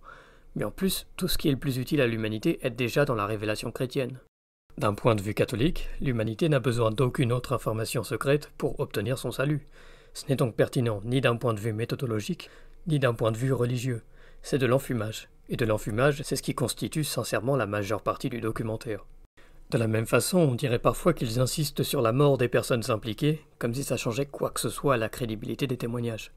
mais en plus, tout ce qui est le plus utile à l'humanité est déjà dans la révélation chrétienne. D'un point de vue catholique, l'humanité n'a besoin d'aucune autre information secrète pour obtenir son salut. Ce n'est donc pertinent ni d'un point de vue méthodologique, ni d'un point de vue religieux. C'est de l'enfumage. Et de l'enfumage, c'est ce qui constitue sincèrement la majeure partie du documentaire. De la même façon, on dirait parfois qu'ils insistent sur la mort des personnes impliquées, comme si ça changeait quoi que ce soit à la crédibilité des témoignages.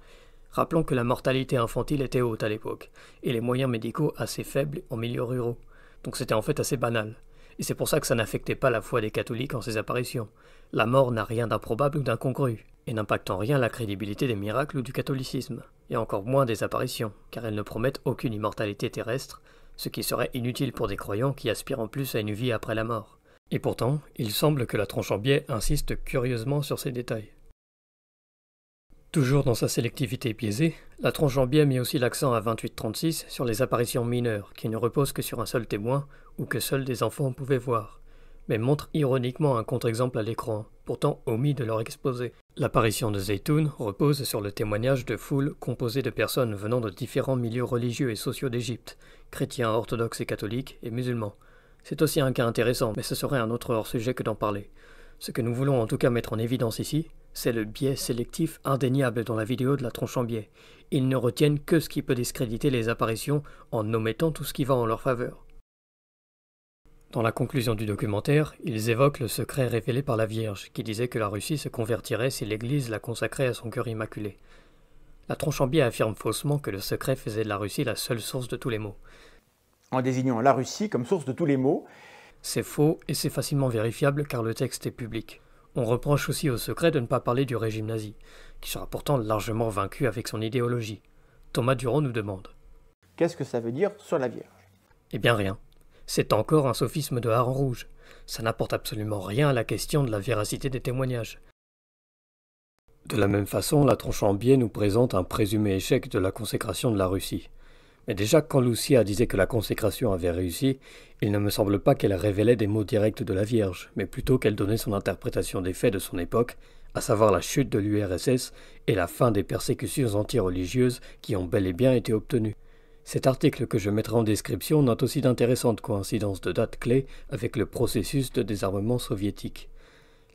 Rappelons que la mortalité infantile était haute à l'époque, et les moyens médicaux assez faibles en milieux ruraux. Donc c'était en fait assez banal et c'est pour ça que ça n'affectait pas la foi des catholiques en ces apparitions. La mort n'a rien d'improbable ou d'incongru, et n'impactent en rien la crédibilité des miracles ou du catholicisme, et encore moins des apparitions, car elles ne promettent aucune immortalité terrestre, ce qui serait inutile pour des croyants qui aspirent en plus à une vie après la mort. Et pourtant, il semble que la tronche en biais insiste curieusement sur ces détails. Toujours dans sa sélectivité biaisée, la tronche en biais met aussi l'accent à 2836 sur les apparitions mineures, qui ne reposent que sur un seul témoin, ou que seuls des enfants pouvaient voir, mais montre ironiquement un contre-exemple à l'écran, pourtant omis de leur exposé. L'apparition de Zaytoun repose sur le témoignage de foules composées de personnes venant de différents milieux religieux et sociaux d'Égypte, chrétiens, orthodoxes et catholiques, et musulmans. C'est aussi un cas intéressant, mais ce serait un autre hors-sujet que d'en parler. Ce que nous voulons en tout cas mettre en évidence ici, c'est le biais sélectif indéniable dans la vidéo de la tronche en biais. Ils ne retiennent que ce qui peut discréditer les apparitions en omettant tout ce qui va en leur faveur. Dans la conclusion du documentaire, ils évoquent le secret révélé par la Vierge, qui disait que la Russie se convertirait si l'Église la consacrait à son cœur immaculé. La tronche en biais affirme faussement que le secret faisait de la Russie la seule source de tous les maux. En désignant la Russie comme source de tous les maux. C'est faux et c'est facilement vérifiable car le texte est public. On reproche aussi au secret de ne pas parler du régime nazi, qui sera pourtant largement vaincu avec son idéologie. Thomas Durand nous demande. Qu'est-ce que ça veut dire sur la Vierge? Eh bien rien. C'est encore un sophisme de hareng rouge. Ça n'apporte absolument rien à la question de la véracité des témoignages. De la même façon, la tronche en biais nous présente un présumé échec de la consécration de la Russie. Mais déjà, quand Lucia disait que la consécration avait réussi, il ne me semble pas qu'elle révélait des mots directs de la Vierge, mais plutôt qu'elle donnait son interprétation des faits de son époque, à savoir la chute de l'URSS et la fin des persécutions antireligieuses qui ont bel et bien été obtenues. Cet article que je mettrai en description note aussi d'intéressantes coïncidences de dates clés avec le processus de désarmement soviétique.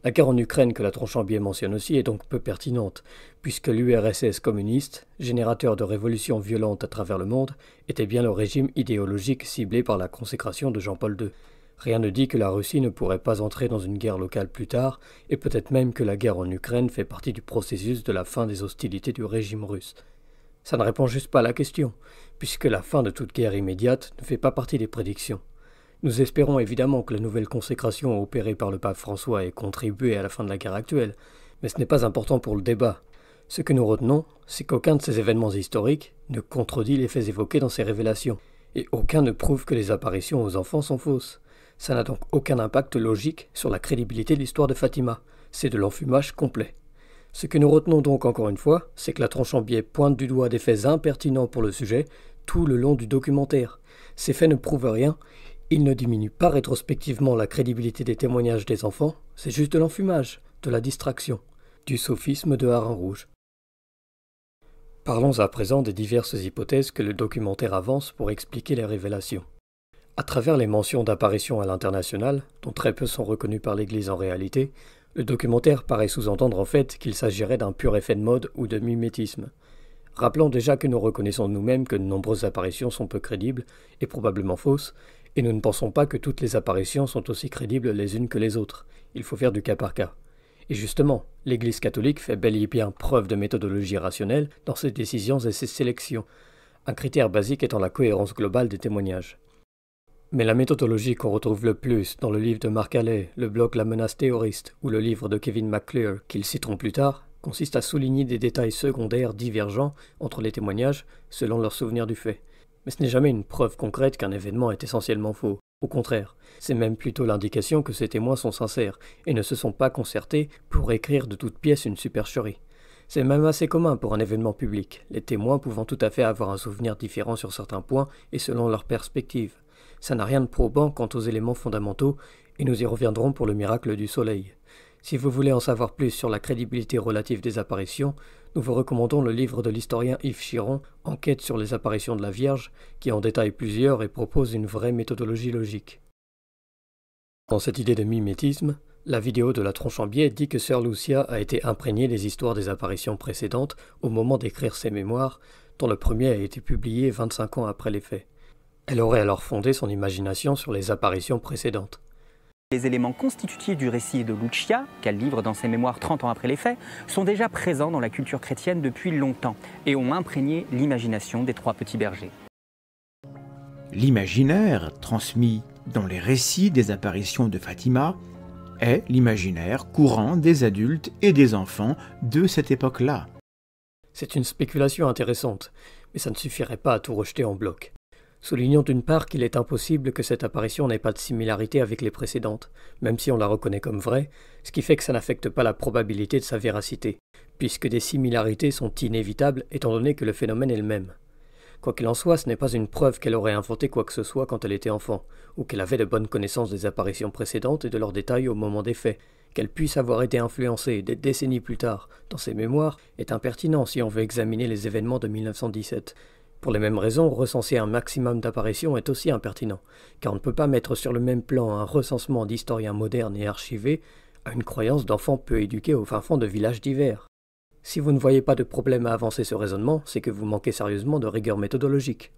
La guerre en Ukraine que la biais mentionne aussi est donc peu pertinente, puisque l'URSS communiste, générateur de révolutions violentes à travers le monde, était bien le régime idéologique ciblé par la consécration de Jean-Paul II. Rien ne dit que la Russie ne pourrait pas entrer dans une guerre locale plus tard, et peut-être même que la guerre en Ukraine fait partie du processus de la fin des hostilités du régime russe. Ça ne répond juste pas à la question, puisque la fin de toute guerre immédiate ne fait pas partie des prédictions. Nous espérons évidemment que la nouvelle consécration opérée par le pape François ait contribué à la fin de la guerre actuelle, mais ce n'est pas important pour le débat. Ce que nous retenons, c'est qu'aucun de ces événements historiques ne contredit les faits évoqués dans ces révélations, et aucun ne prouve que les apparitions aux enfants sont fausses. Ça n'a donc aucun impact logique sur la crédibilité de l'histoire de Fatima. C'est de l'enfumage complet. Ce que nous retenons donc encore une fois, c'est que la tronche en biais pointe du doigt des faits impertinents pour le sujet tout le long du documentaire. Ces faits ne prouvent rien il ne diminue pas rétrospectivement la crédibilité des témoignages des enfants, c'est juste de l'enfumage, de la distraction, du sophisme de Harin Rouge. Parlons à présent des diverses hypothèses que le documentaire avance pour expliquer les révélations. À travers les mentions d'apparitions à l'international, dont très peu sont reconnues par l'Église en réalité, le documentaire paraît sous-entendre en fait qu'il s'agirait d'un pur effet de mode ou de mimétisme. Rappelons déjà que nous reconnaissons nous-mêmes que de nombreuses apparitions sont peu crédibles et probablement fausses, et nous ne pensons pas que toutes les apparitions sont aussi crédibles les unes que les autres. Il faut faire du cas par cas. Et justement, l'Église catholique fait bel et bien preuve de méthodologie rationnelle dans ses décisions et ses sélections, un critère basique étant la cohérence globale des témoignages. Mais la méthodologie qu'on retrouve le plus dans le livre de Marc Allais, le blog La menace théoriste ou le livre de Kevin McClure, qu'ils citeront plus tard, consiste à souligner des détails secondaires divergents entre les témoignages selon leur souvenir du fait. Mais ce n'est jamais une preuve concrète qu'un événement est essentiellement faux. Au contraire, c'est même plutôt l'indication que ces témoins sont sincères et ne se sont pas concertés pour écrire de toutes pièces une supercherie. C'est même assez commun pour un événement public, les témoins pouvant tout à fait avoir un souvenir différent sur certains points et selon leur perspective. Ça n'a rien de probant quant aux éléments fondamentaux, et nous y reviendrons pour le miracle du soleil. Si vous voulez en savoir plus sur la crédibilité relative des apparitions, nous vous recommandons le livre de l'historien Yves Chiron, Enquête sur les apparitions de la Vierge, qui en détaille plusieurs et propose une vraie méthodologie logique. Dans cette idée de mimétisme, la vidéo de la tronche en biais dit que Sœur Lucia a été imprégnée des histoires des apparitions précédentes au moment d'écrire ses mémoires, dont le premier a été publié 25 ans après les faits. Elle aurait alors fondé son imagination sur les apparitions précédentes. Les éléments constitutifs du récit de Lucia, qu'elle livre dans ses mémoires 30 ans après les faits, sont déjà présents dans la culture chrétienne depuis longtemps et ont imprégné l'imagination des trois petits bergers. L'imaginaire, transmis dans les récits des apparitions de Fatima, est l'imaginaire courant des adultes et des enfants de cette époque-là. C'est une spéculation intéressante, mais ça ne suffirait pas à tout rejeter en bloc. Soulignons d'une part qu'il est impossible que cette apparition n'ait pas de similarité avec les précédentes, même si on la reconnaît comme vraie, ce qui fait que ça n'affecte pas la probabilité de sa véracité, puisque des similarités sont inévitables étant donné que le phénomène est le même. Quoi qu'il en soit, ce n'est pas une preuve qu'elle aurait inventé quoi que ce soit quand elle était enfant, ou qu'elle avait de bonnes connaissances des apparitions précédentes et de leurs détails au moment des faits. Qu'elle puisse avoir été influencée des décennies plus tard dans ses mémoires est impertinent si on veut examiner les événements de 1917, pour les mêmes raisons, recenser un maximum d'apparitions est aussi impertinent, car on ne peut pas mettre sur le même plan un recensement d'historiens modernes et archivés à une croyance d'enfants peu éduqués au fin fond de villages divers. Si vous ne voyez pas de problème à avancer ce raisonnement, c'est que vous manquez sérieusement de rigueur méthodologique.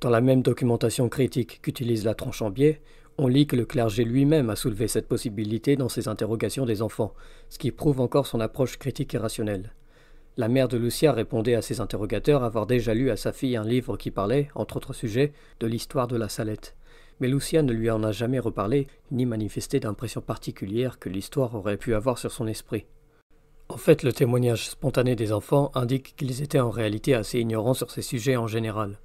Dans la même documentation critique qu'utilise la tronche en biais, on lit que le clergé lui-même a soulevé cette possibilité dans ses interrogations des enfants, ce qui prouve encore son approche critique et rationnelle. La mère de Lucia répondait à ses interrogateurs avoir déjà lu à sa fille un livre qui parlait, entre autres sujets, de l'histoire de la Salette. Mais Lucia ne lui en a jamais reparlé, ni manifesté d'impression particulière que l'histoire aurait pu avoir sur son esprit. En fait, le témoignage spontané des enfants indique qu'ils étaient en réalité assez ignorants sur ces sujets en général.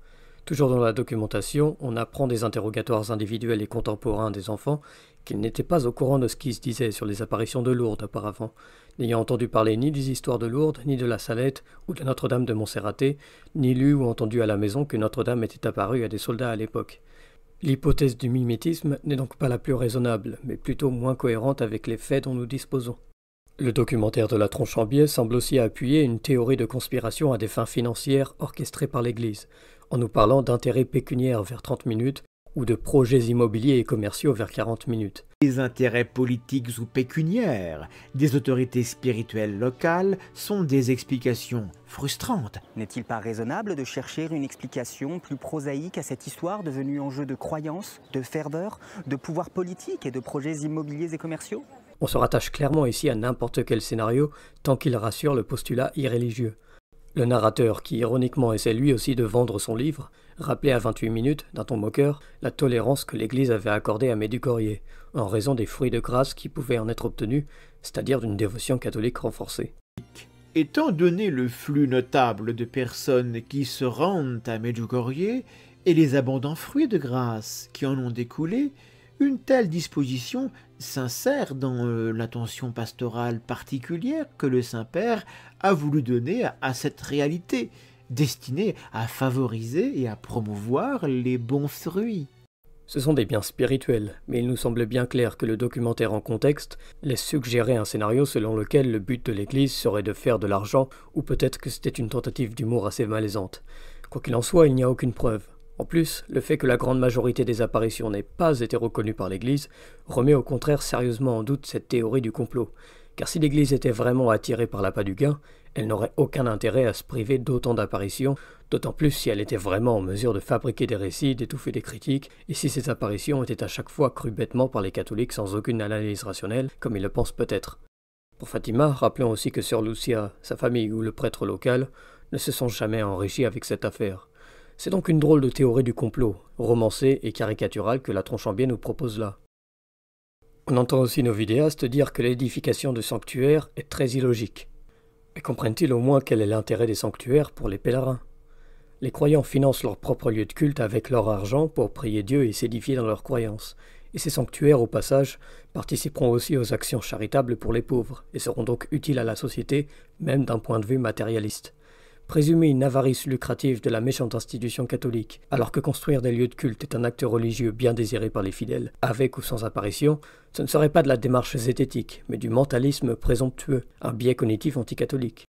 Toujours dans la documentation, on apprend des interrogatoires individuels et contemporains des enfants qu'ils n'étaient pas au courant de ce qui se disait sur les apparitions de Lourdes auparavant, n'ayant entendu parler ni des histoires de Lourdes, ni de la Salette ou de Notre-Dame de Montserraté, ni lu ou entendu à la maison que Notre-Dame était apparue à des soldats à l'époque. L'hypothèse du mimétisme n'est donc pas la plus raisonnable, mais plutôt moins cohérente avec les faits dont nous disposons. Le documentaire de la tronche en biais semble aussi appuyer une théorie de conspiration à des fins financières orchestrée par l'Église, en nous parlant d'intérêts pécuniaires vers 30 minutes ou de projets immobiliers et commerciaux vers 40 minutes. Les intérêts politiques ou pécuniaires des autorités spirituelles locales sont des explications frustrantes. N'est-il pas raisonnable de chercher une explication plus prosaïque à cette histoire devenue enjeu de croyances, de ferveur, de pouvoir politique et de projets immobiliers et commerciaux? On se rattache clairement ici à n'importe quel scénario tant qu'il rassure le postulat irréligieux. Le narrateur, qui ironiquement essaie lui aussi de vendre son livre, rappelait à 28 minutes, d'un ton moqueur, la tolérance que l'Église avait accordée à Médugorier, en raison des fruits de grâce qui pouvaient en être obtenus, c'est-à-dire d'une dévotion catholique renforcée. Étant donné le flux notable de personnes qui se rendent à Medjugorje et les abondants fruits de grâce qui en ont découlé, une telle disposition s'insère dans euh, l'attention pastorale particulière que le Saint-Père a voulu donner à, cette réalité, destinée à favoriser et à promouvoir les bons fruits. Ce sont des biens spirituels, mais il nous semble bien clair que le documentaire en contexte laisse suggérer un scénario selon lequel le but de l'Église serait de faire de l'argent, ou peut-être que c'était une tentative d'humour assez malaisante. Quoi qu'il en soit, il n'y a aucune preuve. En plus, le fait que la grande majorité des apparitions n'ait pas été reconnue par l'Église remet au contraire sérieusement en doute cette théorie du complot, car si l'Église était vraiment attirée par l'appât du gain, elle n'aurait aucun intérêt à se priver d'autant d'apparitions, d'autant plus si elle était vraiment en mesure de fabriquer des récits, d'étouffer des critiques, et si ces apparitions étaient à chaque fois crues bêtement par les catholiques sans aucune analyse rationnelle, comme ils le pensent peut-être. Pour Fatima, rappelons aussi que Sœur Lucia, sa famille ou le prêtre local ne se sont jamais enrichis avec cette affaire. C'est donc une drôle de théorie du complot, romancée et caricaturale que la Tronchambier nous propose là. On entend aussi nos vidéastes dire que l'édification de sanctuaires est très illogique. Mais comprennent-ils au moins quel est l'intérêt des sanctuaires pour les pèlerins? Les croyants financent leur propre lieu de culte avec leur argent pour prier Dieu et s'édifier dans leurs croyances. Et ces sanctuaires, au passage, participeront aussi aux actions charitables pour les pauvres, et seront donc utiles à la société, même d'un point de vue matérialiste présumer une avarice lucrative de la méchante institution catholique, alors que construire des lieux de culte est un acte religieux bien désiré par les fidèles, avec ou sans apparition, ce ne serait pas de la démarche zététique, mais du mentalisme présomptueux, un biais cognitif anticatholique.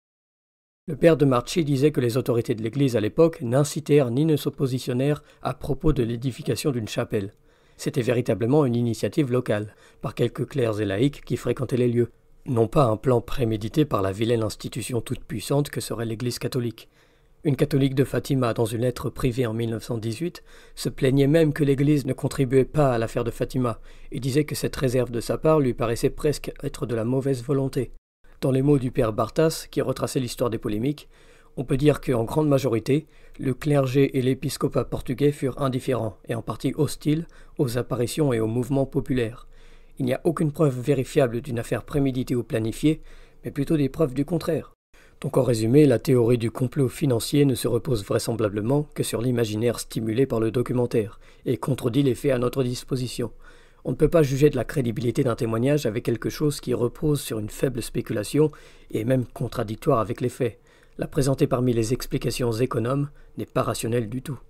Le père de Marchi disait que les autorités de l'Église à l'époque n'incitèrent ni ne s'oppositionnèrent à propos de l'édification d'une chapelle. C'était véritablement une initiative locale, par quelques clercs et laïcs qui fréquentaient les lieux, non pas un plan prémédité par la vilaine institution toute puissante que serait l'Église catholique. Une catholique de Fatima, dans une lettre privée en 1918, se plaignait même que l'Église ne contribuait pas à l'affaire de Fatima, et disait que cette réserve de sa part lui paraissait presque être de la mauvaise volonté. Dans les mots du père Bartas, qui retraçait l'histoire des polémiques, on peut dire qu'en grande majorité, le clergé et l'épiscopat portugais furent indifférents et en partie hostiles aux apparitions et aux mouvements populaires. Il n'y a aucune preuve vérifiable d'une affaire préméditée ou planifiée, mais plutôt des preuves du contraire. Donc en résumé, la théorie du complot financier ne se repose vraisemblablement que sur l'imaginaire stimulé par le documentaire, et contredit les faits à notre disposition. On ne peut pas juger de la crédibilité d'un témoignage avec quelque chose qui repose sur une faible spéculation et même contradictoire avec les faits. La présenter parmi les explications économes n'est pas rationnelle du tout.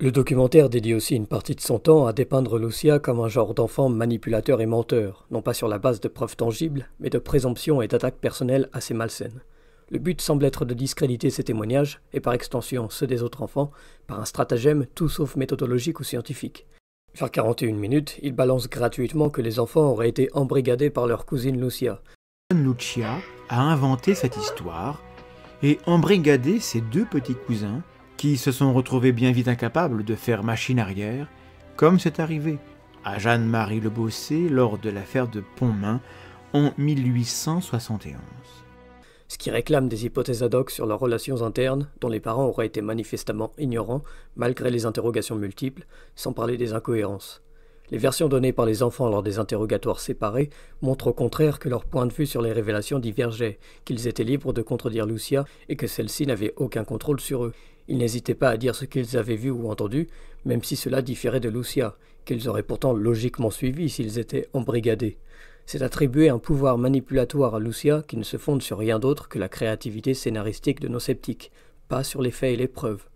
Le documentaire dédie aussi une partie de son temps à dépeindre Lucia comme un genre d'enfant manipulateur et menteur, non pas sur la base de preuves tangibles, mais de présomptions et d'attaques personnelles assez malsaines. Le but semble être de discréditer ces témoignages, et par extension ceux des autres enfants, par un stratagème tout sauf méthodologique ou scientifique. Vers 41 minutes, il balance gratuitement que les enfants auraient été embrigadés par leur cousine Lucia. Lucia a inventé cette histoire et embrigadé ses deux petits cousins qui se sont retrouvés bien vite incapables de faire machine arrière, comme c'est arrivé à Jeanne-Marie Le Bossé lors de l'affaire de Pontmain en 1871. Ce qui réclame des hypothèses ad hoc sur leurs relations internes, dont les parents auraient été manifestement ignorants, malgré les interrogations multiples, sans parler des incohérences. Les versions données par les enfants lors des interrogatoires séparés montrent au contraire que leur point de vue sur les révélations divergeait, qu'ils étaient libres de contredire Lucia et que celle-ci n'avait aucun contrôle sur eux. Ils n'hésitaient pas à dire ce qu'ils avaient vu ou entendu, même si cela différait de Lucia, qu'ils auraient pourtant logiquement suivi s'ils étaient embrigadés. C'est attribuer un pouvoir manipulatoire à Lucia qui ne se fonde sur rien d'autre que la créativité scénaristique de nos sceptiques, pas sur les faits et les preuves.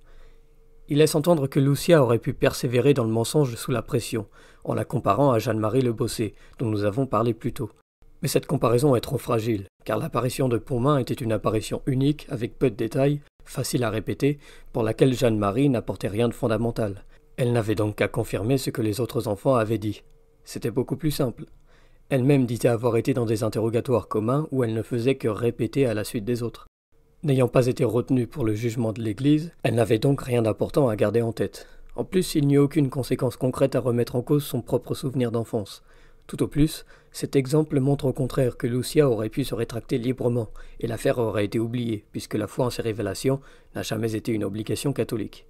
Il laisse entendre que Lucia aurait pu persévérer dans le mensonge sous la pression, en la comparant à Jeanne-Marie Le Bossé, dont nous avons parlé plus tôt. Mais cette comparaison est trop fragile, car l'apparition de Pontmain était une apparition unique, avec peu de détails, facile à répéter, pour laquelle Jeanne-Marie n'apportait rien de fondamental. Elle n'avait donc qu'à confirmer ce que les autres enfants avaient dit. C'était beaucoup plus simple. Elle-même disait avoir été dans des interrogatoires communs où elle ne faisait que répéter à la suite des autres. N'ayant pas été retenue pour le jugement de l'Église, elle n'avait donc rien d'important à garder en tête. En plus, il n'y eut aucune conséquence concrète à remettre en cause son propre souvenir d'enfance. Tout au plus, cet exemple montre au contraire que Lucia aurait pu se rétracter librement, et l'affaire aurait été oubliée, puisque la foi en ses révélations n'a jamais été une obligation catholique.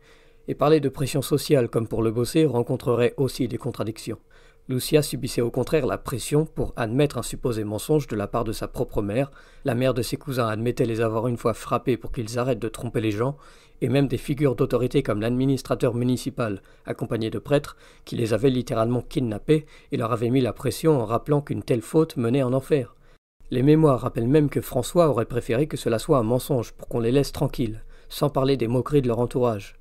Et parler de pression sociale comme pour le bosser rencontrerait aussi des contradictions. Lucia subissait au contraire la pression pour admettre un supposé mensonge de la part de sa propre mère, la mère de ses cousins admettait les avoir une fois frappés pour qu'ils arrêtent de tromper les gens, et même des figures d'autorité comme l'administrateur municipal, accompagné de prêtres, qui les avaient littéralement kidnappés et leur avaient mis la pression en rappelant qu'une telle faute menait en enfer. Les mémoires rappellent même que François aurait préféré que cela soit un mensonge pour qu'on les laisse tranquilles, sans parler des moqueries de leur entourage.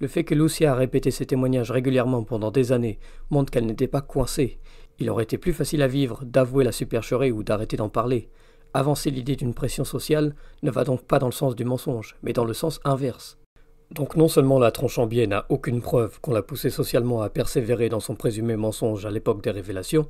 Le fait que Lucia a répété ses témoignages régulièrement pendant des années montre qu'elle n'était pas coincée. Il aurait été plus facile à vivre d'avouer la supercherie ou d'arrêter d'en parler. Avancer l'idée d'une pression sociale ne va donc pas dans le sens du mensonge, mais dans le sens inverse. Donc non seulement la Tronchambier n'a aucune preuve qu'on l'a poussé socialement à persévérer dans son présumé mensonge à l'époque des révélations,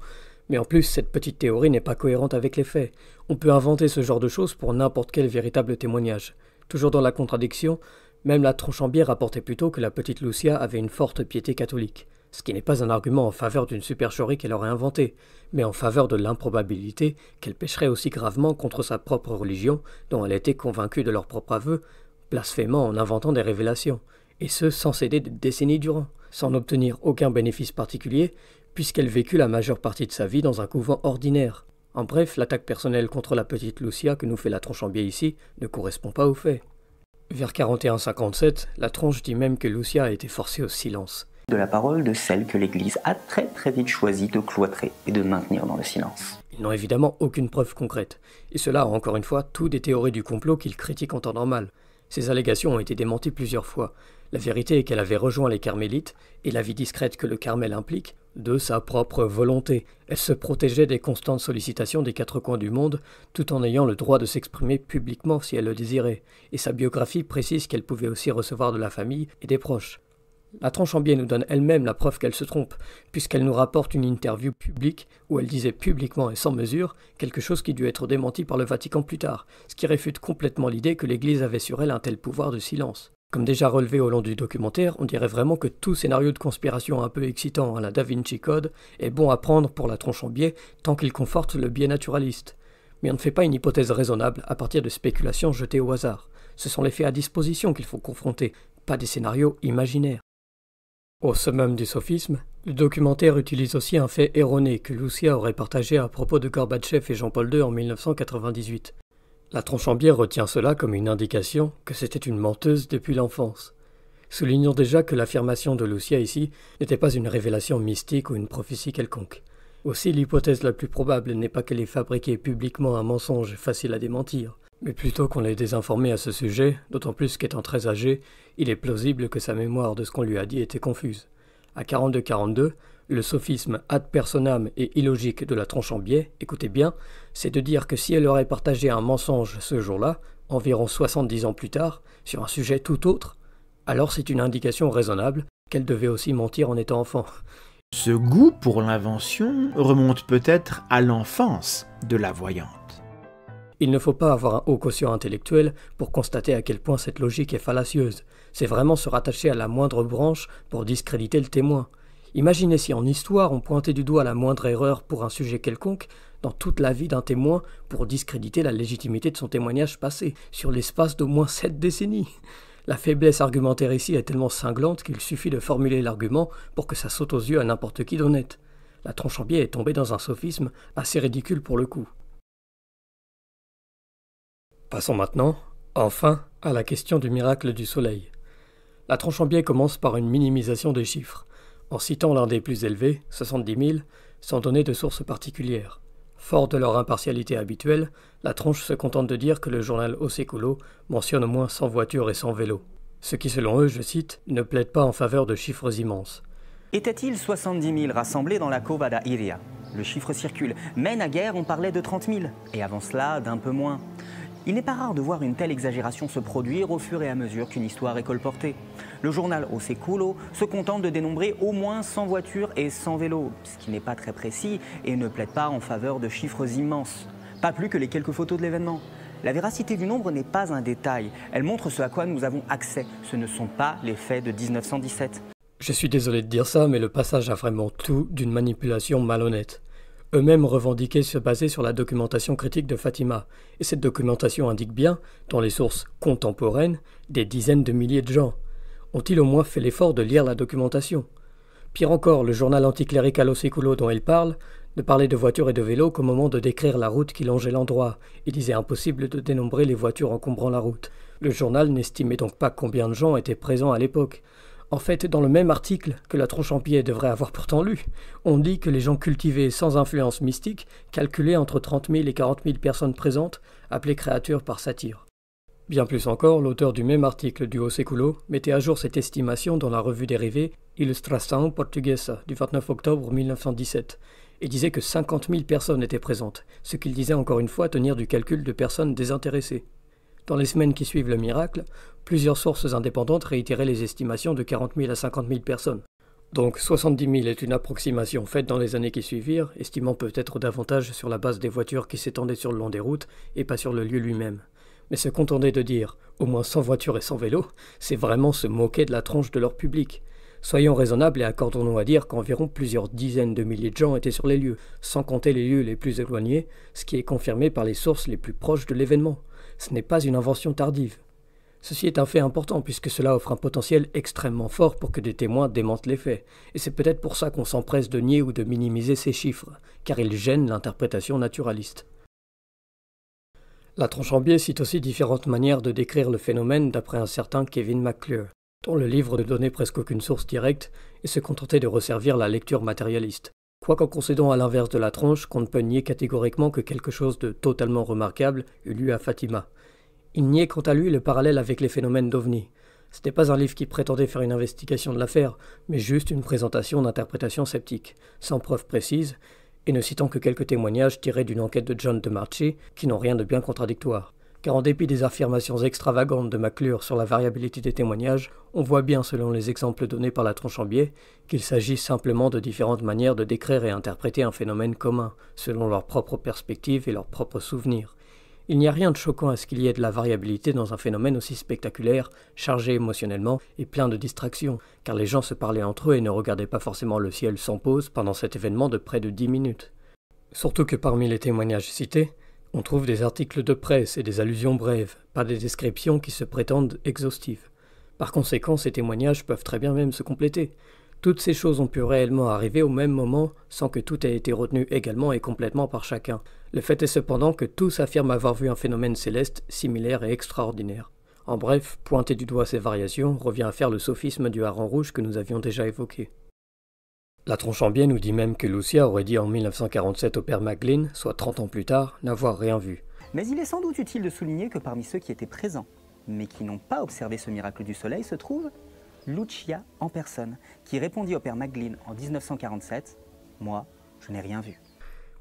mais en plus cette petite théorie n'est pas cohérente avec les faits. On peut inventer ce genre de choses pour n'importe quel véritable témoignage. Toujours dans la contradiction, même la Tronchambier rapportait plutôt que la petite Lucia avait une forte piété catholique, ce qui n'est pas un argument en faveur d'une supercherie qu'elle aurait inventée, mais en faveur de l'improbabilité qu'elle pécherait aussi gravement contre sa propre religion, dont elle était convaincue de leur propre aveu, blasphémant en inventant des révélations, et ce sans céder des décennies durant, sans obtenir aucun bénéfice particulier, puisqu'elle vécut la majeure partie de sa vie dans un couvent ordinaire. En bref, l'attaque personnelle contre la petite Lucia que nous fait la Tronchambier ici ne correspond pas aux faits. Vers 41-57, la tronche dit même que Lucia a été forcée au silence. De la parole de celle que l'Église a très très vite choisi de cloîtrer et de maintenir dans le silence. Ils n'ont évidemment aucune preuve concrète, et cela a encore une fois tout des théories du complot qu'ils critiquent en temps normal. Ces allégations ont été démenties plusieurs fois. La vérité est qu'elle avait rejoint les carmélites, et la vie discrète que le Carmel implique, de sa propre volonté. Elle se protégeait des constantes sollicitations des quatre coins du monde, tout en ayant le droit de s'exprimer publiquement si elle le désirait, et sa biographie précise qu'elle pouvait aussi recevoir de la famille et des proches. La Tronchambier nous donne elle-même la preuve qu'elle se trompe, puisqu'elle nous rapporte une interview publique où elle disait publiquement et sans mesure quelque chose qui dut être démenti par le Vatican plus tard, ce qui réfute complètement l'idée que l'Église avait sur elle un tel pouvoir de silence. Comme déjà relevé au long du documentaire, on dirait vraiment que tout scénario de conspiration un peu excitant à la Da Vinci Code est bon à prendre pour la tronche en biais tant qu'il conforte le biais naturaliste. Mais on ne fait pas une hypothèse raisonnable à partir de spéculations jetées au hasard. Ce sont les faits à disposition qu'il faut confronter, pas des scénarios imaginaires. Au summum du sophisme, le documentaire utilise aussi un fait erroné que Lucia aurait partagé à propos de Gorbatchev et Jean-Paul II en 1998. La biais retient cela comme une indication que c'était une menteuse depuis l'enfance. Soulignons déjà que l'affirmation de Lucia ici n'était pas une révélation mystique ou une prophétie quelconque. Aussi l'hypothèse la plus probable n'est pas qu'elle ait fabriqué publiquement un mensonge facile à démentir, mais plutôt qu'on l'ait désinformé à ce sujet, d'autant plus qu'étant très âgé, il est plausible que sa mémoire de ce qu'on lui a dit était confuse. À 42-42, le sophisme ad personam et illogique de la tronche en biais, écoutez bien, c'est de dire que si elle aurait partagé un mensonge ce jour-là, environ 70 ans plus tard, sur un sujet tout autre, alors c'est une indication raisonnable qu'elle devait aussi mentir en étant enfant. Ce goût pour l'invention remonte peut-être à l'enfance de la voyante. Il ne faut pas avoir un haut quotient intellectuel pour constater à quel point cette logique est fallacieuse. C'est vraiment se rattacher à la moindre branche pour discréditer le témoin. Imaginez si en histoire on pointait du doigt la moindre erreur pour un sujet quelconque dans toute la vie d'un témoin pour discréditer la légitimité de son témoignage passé, sur l'espace d'au moins sept décennies. La faiblesse argumentaire ici est tellement cinglante qu'il suffit de formuler l'argument pour que ça saute aux yeux à n'importe qui d'honnête. La tronche en biais est tombée dans un sophisme assez ridicule pour le coup. Passons maintenant, enfin, à la question du miracle du soleil. La tronche en biais commence par une minimisation des chiffres, en citant l'un des plus élevés, 70 000, sans donner de source particulière. Fort de leur impartialité habituelle, la tronche se contente de dire que le journal Osekulo mentionne au moins 100 voitures et 100 vélos. Ce qui, selon eux, je cite, ne plaide pas en faveur de chiffres immenses. Était-il 70 000 rassemblés dans la Cova da Le chiffre circule, mais naguère on parlait de 30 000, et avant cela d'un peu moins. Il n'est pas rare de voir une telle exagération se produire au fur et à mesure qu'une histoire est colportée. Le journal Osekulo se contente de dénombrer au moins 100 voitures et 100 vélos, ce qui n'est pas très précis et ne plaide pas en faveur de chiffres immenses. Pas plus que les quelques photos de l'événement. La véracité du nombre n'est pas un détail, elle montre ce à quoi nous avons accès. Ce ne sont pas les faits de 1917. Je suis désolé de dire ça, mais le passage a vraiment tout d'une manipulation malhonnête. Eux-mêmes revendiquaient se baser sur la documentation critique de Fatima, et cette documentation indique bien, dans les sources contemporaines, des dizaines de milliers de gens. Ont-ils au moins fait l'effort de lire la documentation? Pire encore, le journal anticlérical Osekulo dont elle parle ne parlait de voitures et de vélos qu'au moment de décrire la route qui longeait l'endroit, et disait impossible de dénombrer les voitures encombrant la route. Le journal n'estimait donc pas combien de gens étaient présents à l'époque. En fait, dans le même article que la pied devrait avoir pourtant lu, on dit que les gens cultivés sans influence mystique calculaient entre 30 000 et 40 000 personnes présentes, appelées créatures par satire. Bien plus encore, l'auteur du même article du Haut mettait à jour cette estimation dans la revue dérivée Ilustração Portuguesa du 29 octobre 1917 et disait que 50 000 personnes étaient présentes, ce qu'il disait encore une fois tenir du calcul de personnes désintéressées. Dans les semaines qui suivent le miracle, plusieurs sources indépendantes réitéraient les estimations de 40 000 à 50 000 personnes. Donc 70 000 est une approximation faite dans les années qui suivirent, estimant peut-être davantage sur la base des voitures qui s'étendaient sur le long des routes et pas sur le lieu lui-même. Mais se contenter de dire au moins 100 voitures et 100 vélos, c'est vraiment se moquer de la tronche de leur public. Soyons raisonnables et accordons-nous à dire qu'environ plusieurs dizaines de milliers de gens étaient sur les lieux, sans compter les lieux les plus éloignés, ce qui est confirmé par les sources les plus proches de l'événement ce n'est pas une invention tardive. Ceci est un fait important puisque cela offre un potentiel extrêmement fort pour que des témoins démentent les faits, et c'est peut-être pour ça qu'on s'empresse de nier ou de minimiser ces chiffres, car ils gênent l'interprétation naturaliste. La Tronchambier cite aussi différentes manières de décrire le phénomène d'après un certain Kevin McClure, dont le livre ne donnait presque aucune source directe et se contentait de resservir la lecture matérialiste. Quoiqu'en concédant à l'inverse de la tronche qu'on ne peut nier catégoriquement que quelque chose de totalement remarquable eut lieu à Fatima. Il niait quant à lui le parallèle avec les phénomènes d'OVNI. Ce n'est pas un livre qui prétendait faire une investigation de l'affaire, mais juste une présentation d'interprétation sceptique, sans preuve précise, et ne citant que quelques témoignages tirés d'une enquête de John de Marchi qui n'ont rien de bien contradictoire car en dépit des affirmations extravagantes de McClure sur la variabilité des témoignages, on voit bien, selon les exemples donnés par la tronche qu'il s'agit simplement de différentes manières de décrire et interpréter un phénomène commun, selon leurs propres perspectives et leurs propres souvenirs. Il n'y a rien de choquant à ce qu'il y ait de la variabilité dans un phénomène aussi spectaculaire, chargé émotionnellement et plein de distractions, car les gens se parlaient entre eux et ne regardaient pas forcément le ciel sans pause pendant cet événement de près de dix minutes. Surtout que parmi les témoignages cités, on trouve des articles de presse et des allusions brèves, pas des descriptions qui se prétendent exhaustives. Par conséquent, ces témoignages peuvent très bien même se compléter. Toutes ces choses ont pu réellement arriver au même moment sans que tout ait été retenu également et complètement par chacun. Le fait est cependant que tous affirment avoir vu un phénomène céleste similaire et extraordinaire. En bref, pointer du doigt ces variations revient à faire le sophisme du hareng rouge que nous avions déjà évoqué. La Tronchambier nous dit même que Lucia aurait dit en 1947 au père Maclean, soit 30 ans plus tard, n'avoir rien vu. Mais il est sans doute utile de souligner que parmi ceux qui étaient présents, mais qui n'ont pas observé ce miracle du soleil, se trouve Lucia en personne, qui répondit au père Maclean en 1947 Moi, je n'ai rien vu.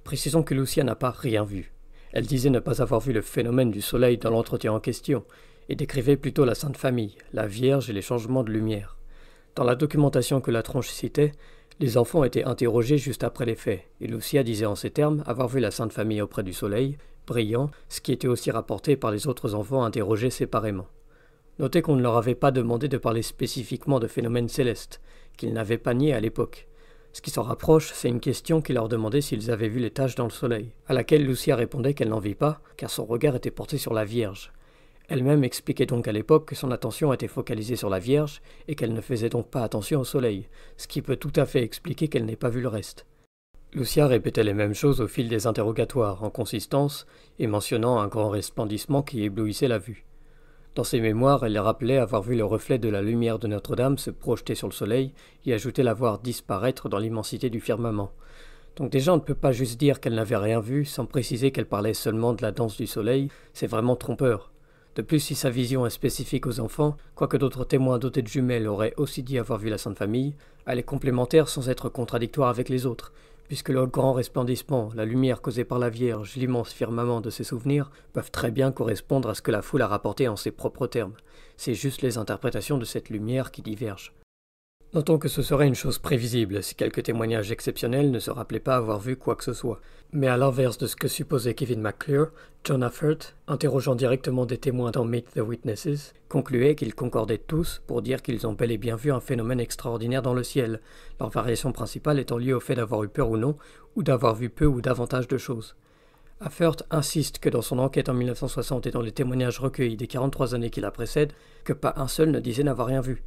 Précisons que Lucia n'a pas rien vu. Elle disait ne pas avoir vu le phénomène du soleil dans l'entretien en question, et décrivait plutôt la Sainte Famille, la Vierge et les changements de lumière. Dans la documentation que la tronche citait, les enfants étaient interrogés juste après les faits, et Lucia disait en ces termes avoir vu la Sainte Famille auprès du soleil, brillant, ce qui était aussi rapporté par les autres enfants interrogés séparément. Notez qu'on ne leur avait pas demandé de parler spécifiquement de phénomènes célestes, qu'ils n'avaient pas nié à l'époque. Ce qui s'en rapproche, c'est une question qui leur demandait s'ils avaient vu les taches dans le soleil, à laquelle Lucia répondait qu'elle n'en vit pas, car son regard était porté sur la Vierge. Elle-même expliquait donc à l'époque que son attention était focalisée sur la Vierge et qu'elle ne faisait donc pas attention au soleil, ce qui peut tout à fait expliquer qu'elle n'ait pas vu le reste. Lucia répétait les mêmes choses au fil des interrogatoires, en consistance, et mentionnant un grand resplendissement qui éblouissait la vue. Dans ses mémoires, elle rappelait avoir vu le reflet de la lumière de Notre-Dame se projeter sur le soleil et ajoutait l'avoir disparaître dans l'immensité du firmament. Donc déjà, on ne peut pas juste dire qu'elle n'avait rien vu sans préciser qu'elle parlait seulement de la danse du soleil, c'est vraiment trompeur. De plus, si sa vision est spécifique aux enfants, quoique d'autres témoins dotés de jumelles auraient aussi dit avoir vu la Sainte Famille, elle est complémentaire sans être contradictoire avec les autres, puisque le grand resplendissement, la lumière causée par la Vierge, l'immense firmament de ses souvenirs, peuvent très bien correspondre à ce que la foule a rapporté en ses propres termes. C'est juste les interprétations de cette lumière qui divergent. Notons que ce serait une chose prévisible si quelques témoignages exceptionnels ne se rappelaient pas avoir vu quoi que ce soit. Mais à l'inverse de ce que supposait Kevin McClure, John Affert, interrogeant directement des témoins dans Meet the Witnesses, concluait qu'ils concordaient tous pour dire qu'ils ont bel et bien vu un phénomène extraordinaire dans le ciel, leur variation principale étant liée au fait d'avoir eu peur ou non, ou d'avoir vu peu ou davantage de choses. Affert insiste que dans son enquête en 1960 et dans les témoignages recueillis des 43 années qui la précèdent, que pas un seul ne disait n'avoir rien vu.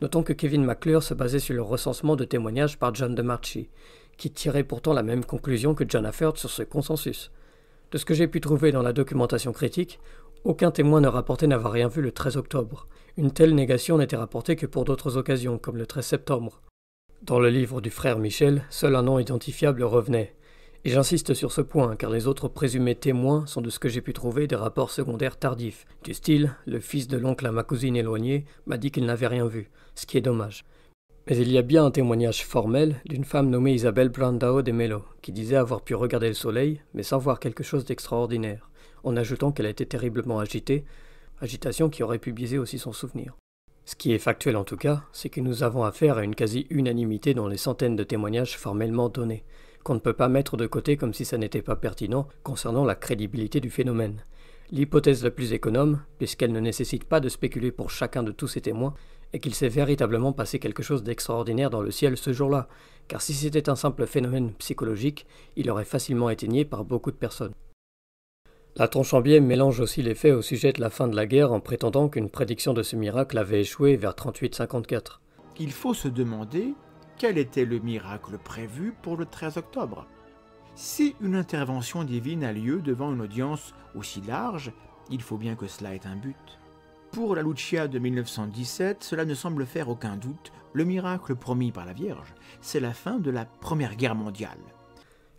Notons que Kevin McClure se basait sur le recensement de témoignages par John DeMarchi, qui tirait pourtant la même conclusion que John Affert sur ce consensus. De ce que j'ai pu trouver dans la documentation critique, aucun témoin ne rapportait n'avoir rien vu le 13 octobre. Une telle négation n'était rapportée que pour d'autres occasions, comme le 13 septembre. Dans le livre du frère Michel, seul un nom identifiable revenait, et j'insiste sur ce point, car les autres présumés témoins sont de ce que j'ai pu trouver des rapports secondaires tardifs, du style le fils de l'oncle à ma cousine éloignée m'a dit qu'il n'avait rien vu, ce qui est dommage. Mais il y a bien un témoignage formel d'une femme nommée Isabelle Brandao de Melo, qui disait avoir pu regarder le soleil, mais sans voir quelque chose d'extraordinaire, en ajoutant qu'elle a été terriblement agitée, agitation qui aurait pu biaiser aussi son souvenir. Ce qui est factuel en tout cas, c'est que nous avons affaire à une quasi-unanimité dans les centaines de témoignages formellement donnés, qu'on ne peut pas mettre de côté comme si ça n'était pas pertinent concernant la crédibilité du phénomène. L'hypothèse la plus économe, puisqu'elle ne nécessite pas de spéculer pour chacun de tous ces témoins, est qu'il s'est véritablement passé quelque chose d'extraordinaire dans le ciel ce jour-là, car si c'était un simple phénomène psychologique, il aurait facilement été nié par beaucoup de personnes. La Tronchambier mélange aussi les faits au sujet de la fin de la guerre en prétendant qu'une prédiction de ce miracle avait échoué vers 38-54. Il faut se demander quel était le miracle prévu pour le 13 octobre? Si une intervention divine a lieu devant une audience aussi large, il faut bien que cela ait un but. Pour la Lucia de 1917, cela ne semble faire aucun doute, le miracle promis par la Vierge, c'est la fin de la Première Guerre mondiale.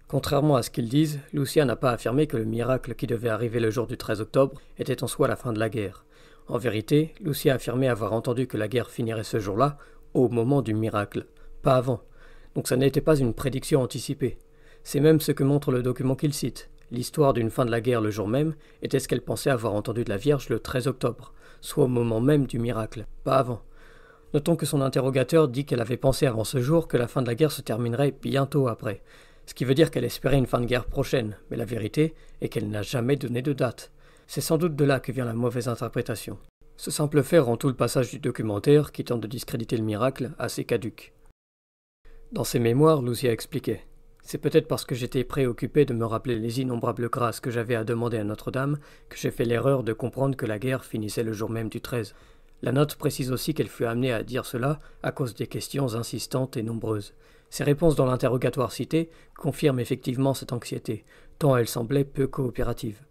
Contrairement à ce qu'ils disent, Lucia n'a pas affirmé que le miracle qui devait arriver le jour du 13 octobre était en soi la fin de la guerre. En vérité, Lucia affirmait avoir entendu que la guerre finirait ce jour-là, au moment du miracle pas avant. Donc ça n'était pas une prédiction anticipée. C'est même ce que montre le document qu'il cite. L'histoire d'une fin de la guerre le jour même était ce qu'elle pensait avoir entendu de la Vierge le 13 octobre, soit au moment même du miracle, pas avant. Notons que son interrogateur dit qu'elle avait pensé avant ce jour que la fin de la guerre se terminerait bientôt après, ce qui veut dire qu'elle espérait une fin de guerre prochaine, mais la vérité est qu'elle n'a jamais donné de date. C'est sans doute de là que vient la mauvaise interprétation. Ce simple fait rend tout le passage du documentaire, qui tente de discréditer le miracle, assez caduque. Dans ses mémoires, Lucia expliquait C'est peut-être parce que j'étais préoccupé de me rappeler les innombrables grâces que j'avais à demander à Notre-Dame que j'ai fait l'erreur de comprendre que la guerre finissait le jour même du 13. La note précise aussi qu'elle fut amenée à dire cela à cause des questions insistantes et nombreuses. Ses réponses dans l'interrogatoire cité confirment effectivement cette anxiété, tant elle semblait peu coopérative.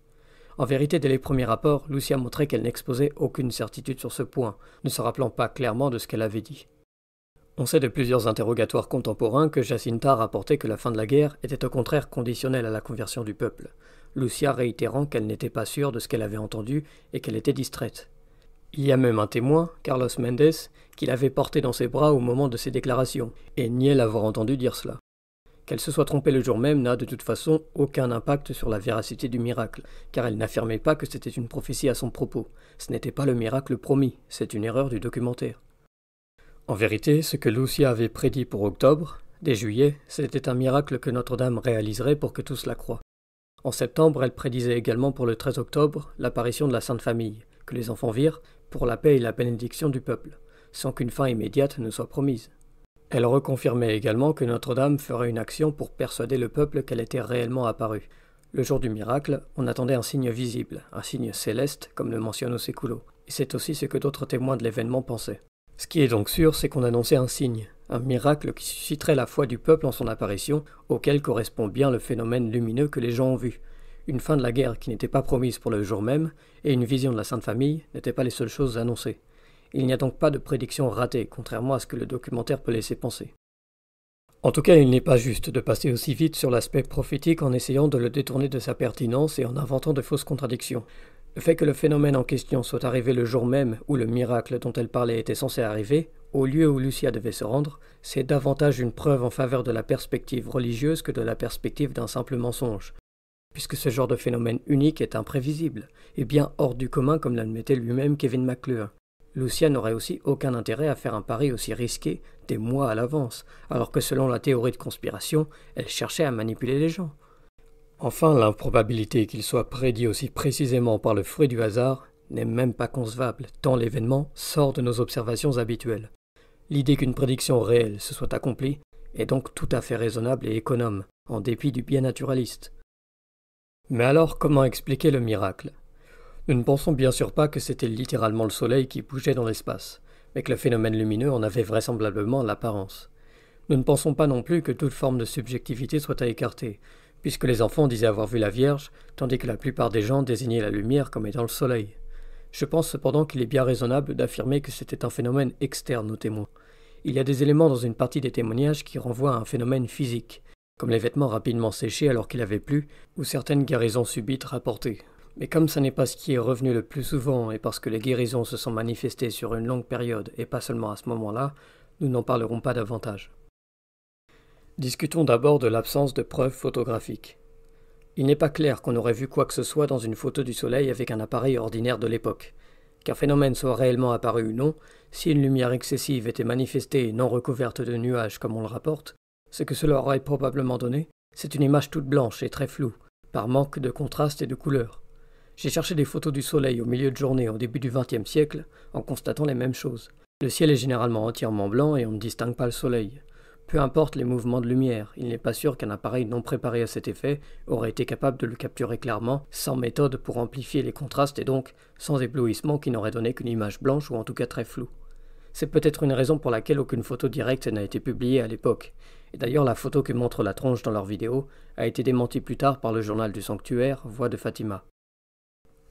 En vérité, dès les premiers rapports, Lucia montrait qu'elle n'exposait aucune certitude sur ce point, ne se rappelant pas clairement de ce qu'elle avait dit. On sait de plusieurs interrogatoires contemporains que Jacinta rapportait que la fin de la guerre était au contraire conditionnelle à la conversion du peuple, Lucia réitérant qu'elle n'était pas sûre de ce qu'elle avait entendu et qu'elle était distraite. Il y a même un témoin, Carlos Mendes, qui l'avait porté dans ses bras au moment de ses déclarations, et niait l'avoir entendu dire cela. Qu'elle se soit trompée le jour même n'a de toute façon aucun impact sur la véracité du miracle, car elle n'affirmait pas que c'était une prophétie à son propos. Ce n'était pas le miracle promis, c'est une erreur du documentaire. En vérité, ce que Lucia avait prédit pour octobre, dès juillet, c'était un miracle que Notre-Dame réaliserait pour que tous la croient. En septembre, elle prédisait également pour le 13 octobre l'apparition de la Sainte Famille, que les enfants virent, pour la paix et la bénédiction du peuple, sans qu'une fin immédiate ne soit promise. Elle reconfirmait également que Notre-Dame ferait une action pour persuader le peuple qu'elle était réellement apparue. Le jour du miracle, on attendait un signe visible, un signe céleste, comme le mentionne Oséculo, et c'est aussi ce que d'autres témoins de l'événement pensaient. Ce qui est donc sûr, c'est qu'on annonçait un signe, un miracle qui susciterait la foi du peuple en son apparition, auquel correspond bien le phénomène lumineux que les gens ont vu, une fin de la guerre qui n'était pas promise pour le jour même, et une vision de la Sainte Famille n'étaient pas les seules choses annoncées. Il n'y a donc pas de prédiction ratée, contrairement à ce que le documentaire peut laisser penser. En tout cas, il n'est pas juste de passer aussi vite sur l'aspect prophétique en essayant de le détourner de sa pertinence et en inventant de fausses contradictions. Fait que le phénomène en question soit arrivé le jour même où le miracle dont elle parlait était censé arriver, au lieu où Lucia devait se rendre, c'est davantage une preuve en faveur de la perspective religieuse que de la perspective d'un simple mensonge puisque ce genre de phénomène unique est imprévisible, et bien hors du commun comme l'admettait lui-même Kevin McClure. Lucia n'aurait aussi aucun intérêt à faire un pari aussi risqué des mois à l'avance, alors que selon la théorie de conspiration, elle cherchait à manipuler les gens. Enfin, l'improbabilité qu'il soit prédit aussi précisément par le fruit du hasard n'est même pas concevable, tant l'événement sort de nos observations habituelles. L'idée qu'une prédiction réelle se soit accomplie est donc tout à fait raisonnable et économe, en dépit du bien naturaliste. Mais alors, comment expliquer le miracle? Nous ne pensons bien sûr pas que c'était littéralement le Soleil qui bougeait dans l'espace, mais que le phénomène lumineux en avait vraisemblablement l'apparence. Nous ne pensons pas non plus que toute forme de subjectivité soit à écarter, puisque les enfants disaient avoir vu la Vierge, tandis que la plupart des gens désignaient la lumière comme étant le Soleil. Je pense cependant qu'il est bien raisonnable d'affirmer que c'était un phénomène externe aux témoins. Il y a des éléments dans une partie des témoignages qui renvoient à un phénomène physique, comme les vêtements rapidement séchés alors qu'il avait plu, ou certaines guérisons subites rapportées. Mais comme ça n'est pas ce qui est revenu le plus souvent, et parce que les guérisons se sont manifestées sur une longue période et pas seulement à ce moment-là, nous n'en parlerons pas davantage. Discutons d'abord de l'absence de preuves photographiques. Il n'est pas clair qu'on aurait vu quoi que ce soit dans une photo du soleil avec un appareil ordinaire de l'époque. Qu'un phénomène soit réellement apparu ou non, si une lumière excessive était manifestée et non recouverte de nuages comme on le rapporte, ce que cela aurait probablement donné, c'est une image toute blanche et très floue, par manque de contraste et de couleur. J'ai cherché des photos du soleil au milieu de journée au début du XXe siècle en constatant les mêmes choses. Le ciel est généralement entièrement blanc et on ne distingue pas le soleil. Peu importe les mouvements de lumière, il n'est pas sûr qu'un appareil non préparé à cet effet aurait été capable de le capturer clairement, sans méthode pour amplifier les contrastes et donc sans éblouissement qui n'aurait donné qu'une image blanche ou en tout cas très floue. C'est peut-être une raison pour laquelle aucune photo directe n'a été publiée à l'époque, et d'ailleurs, la photo que montre la tronche dans leur vidéo a été démentie plus tard par le journal du sanctuaire Voix de Fatima.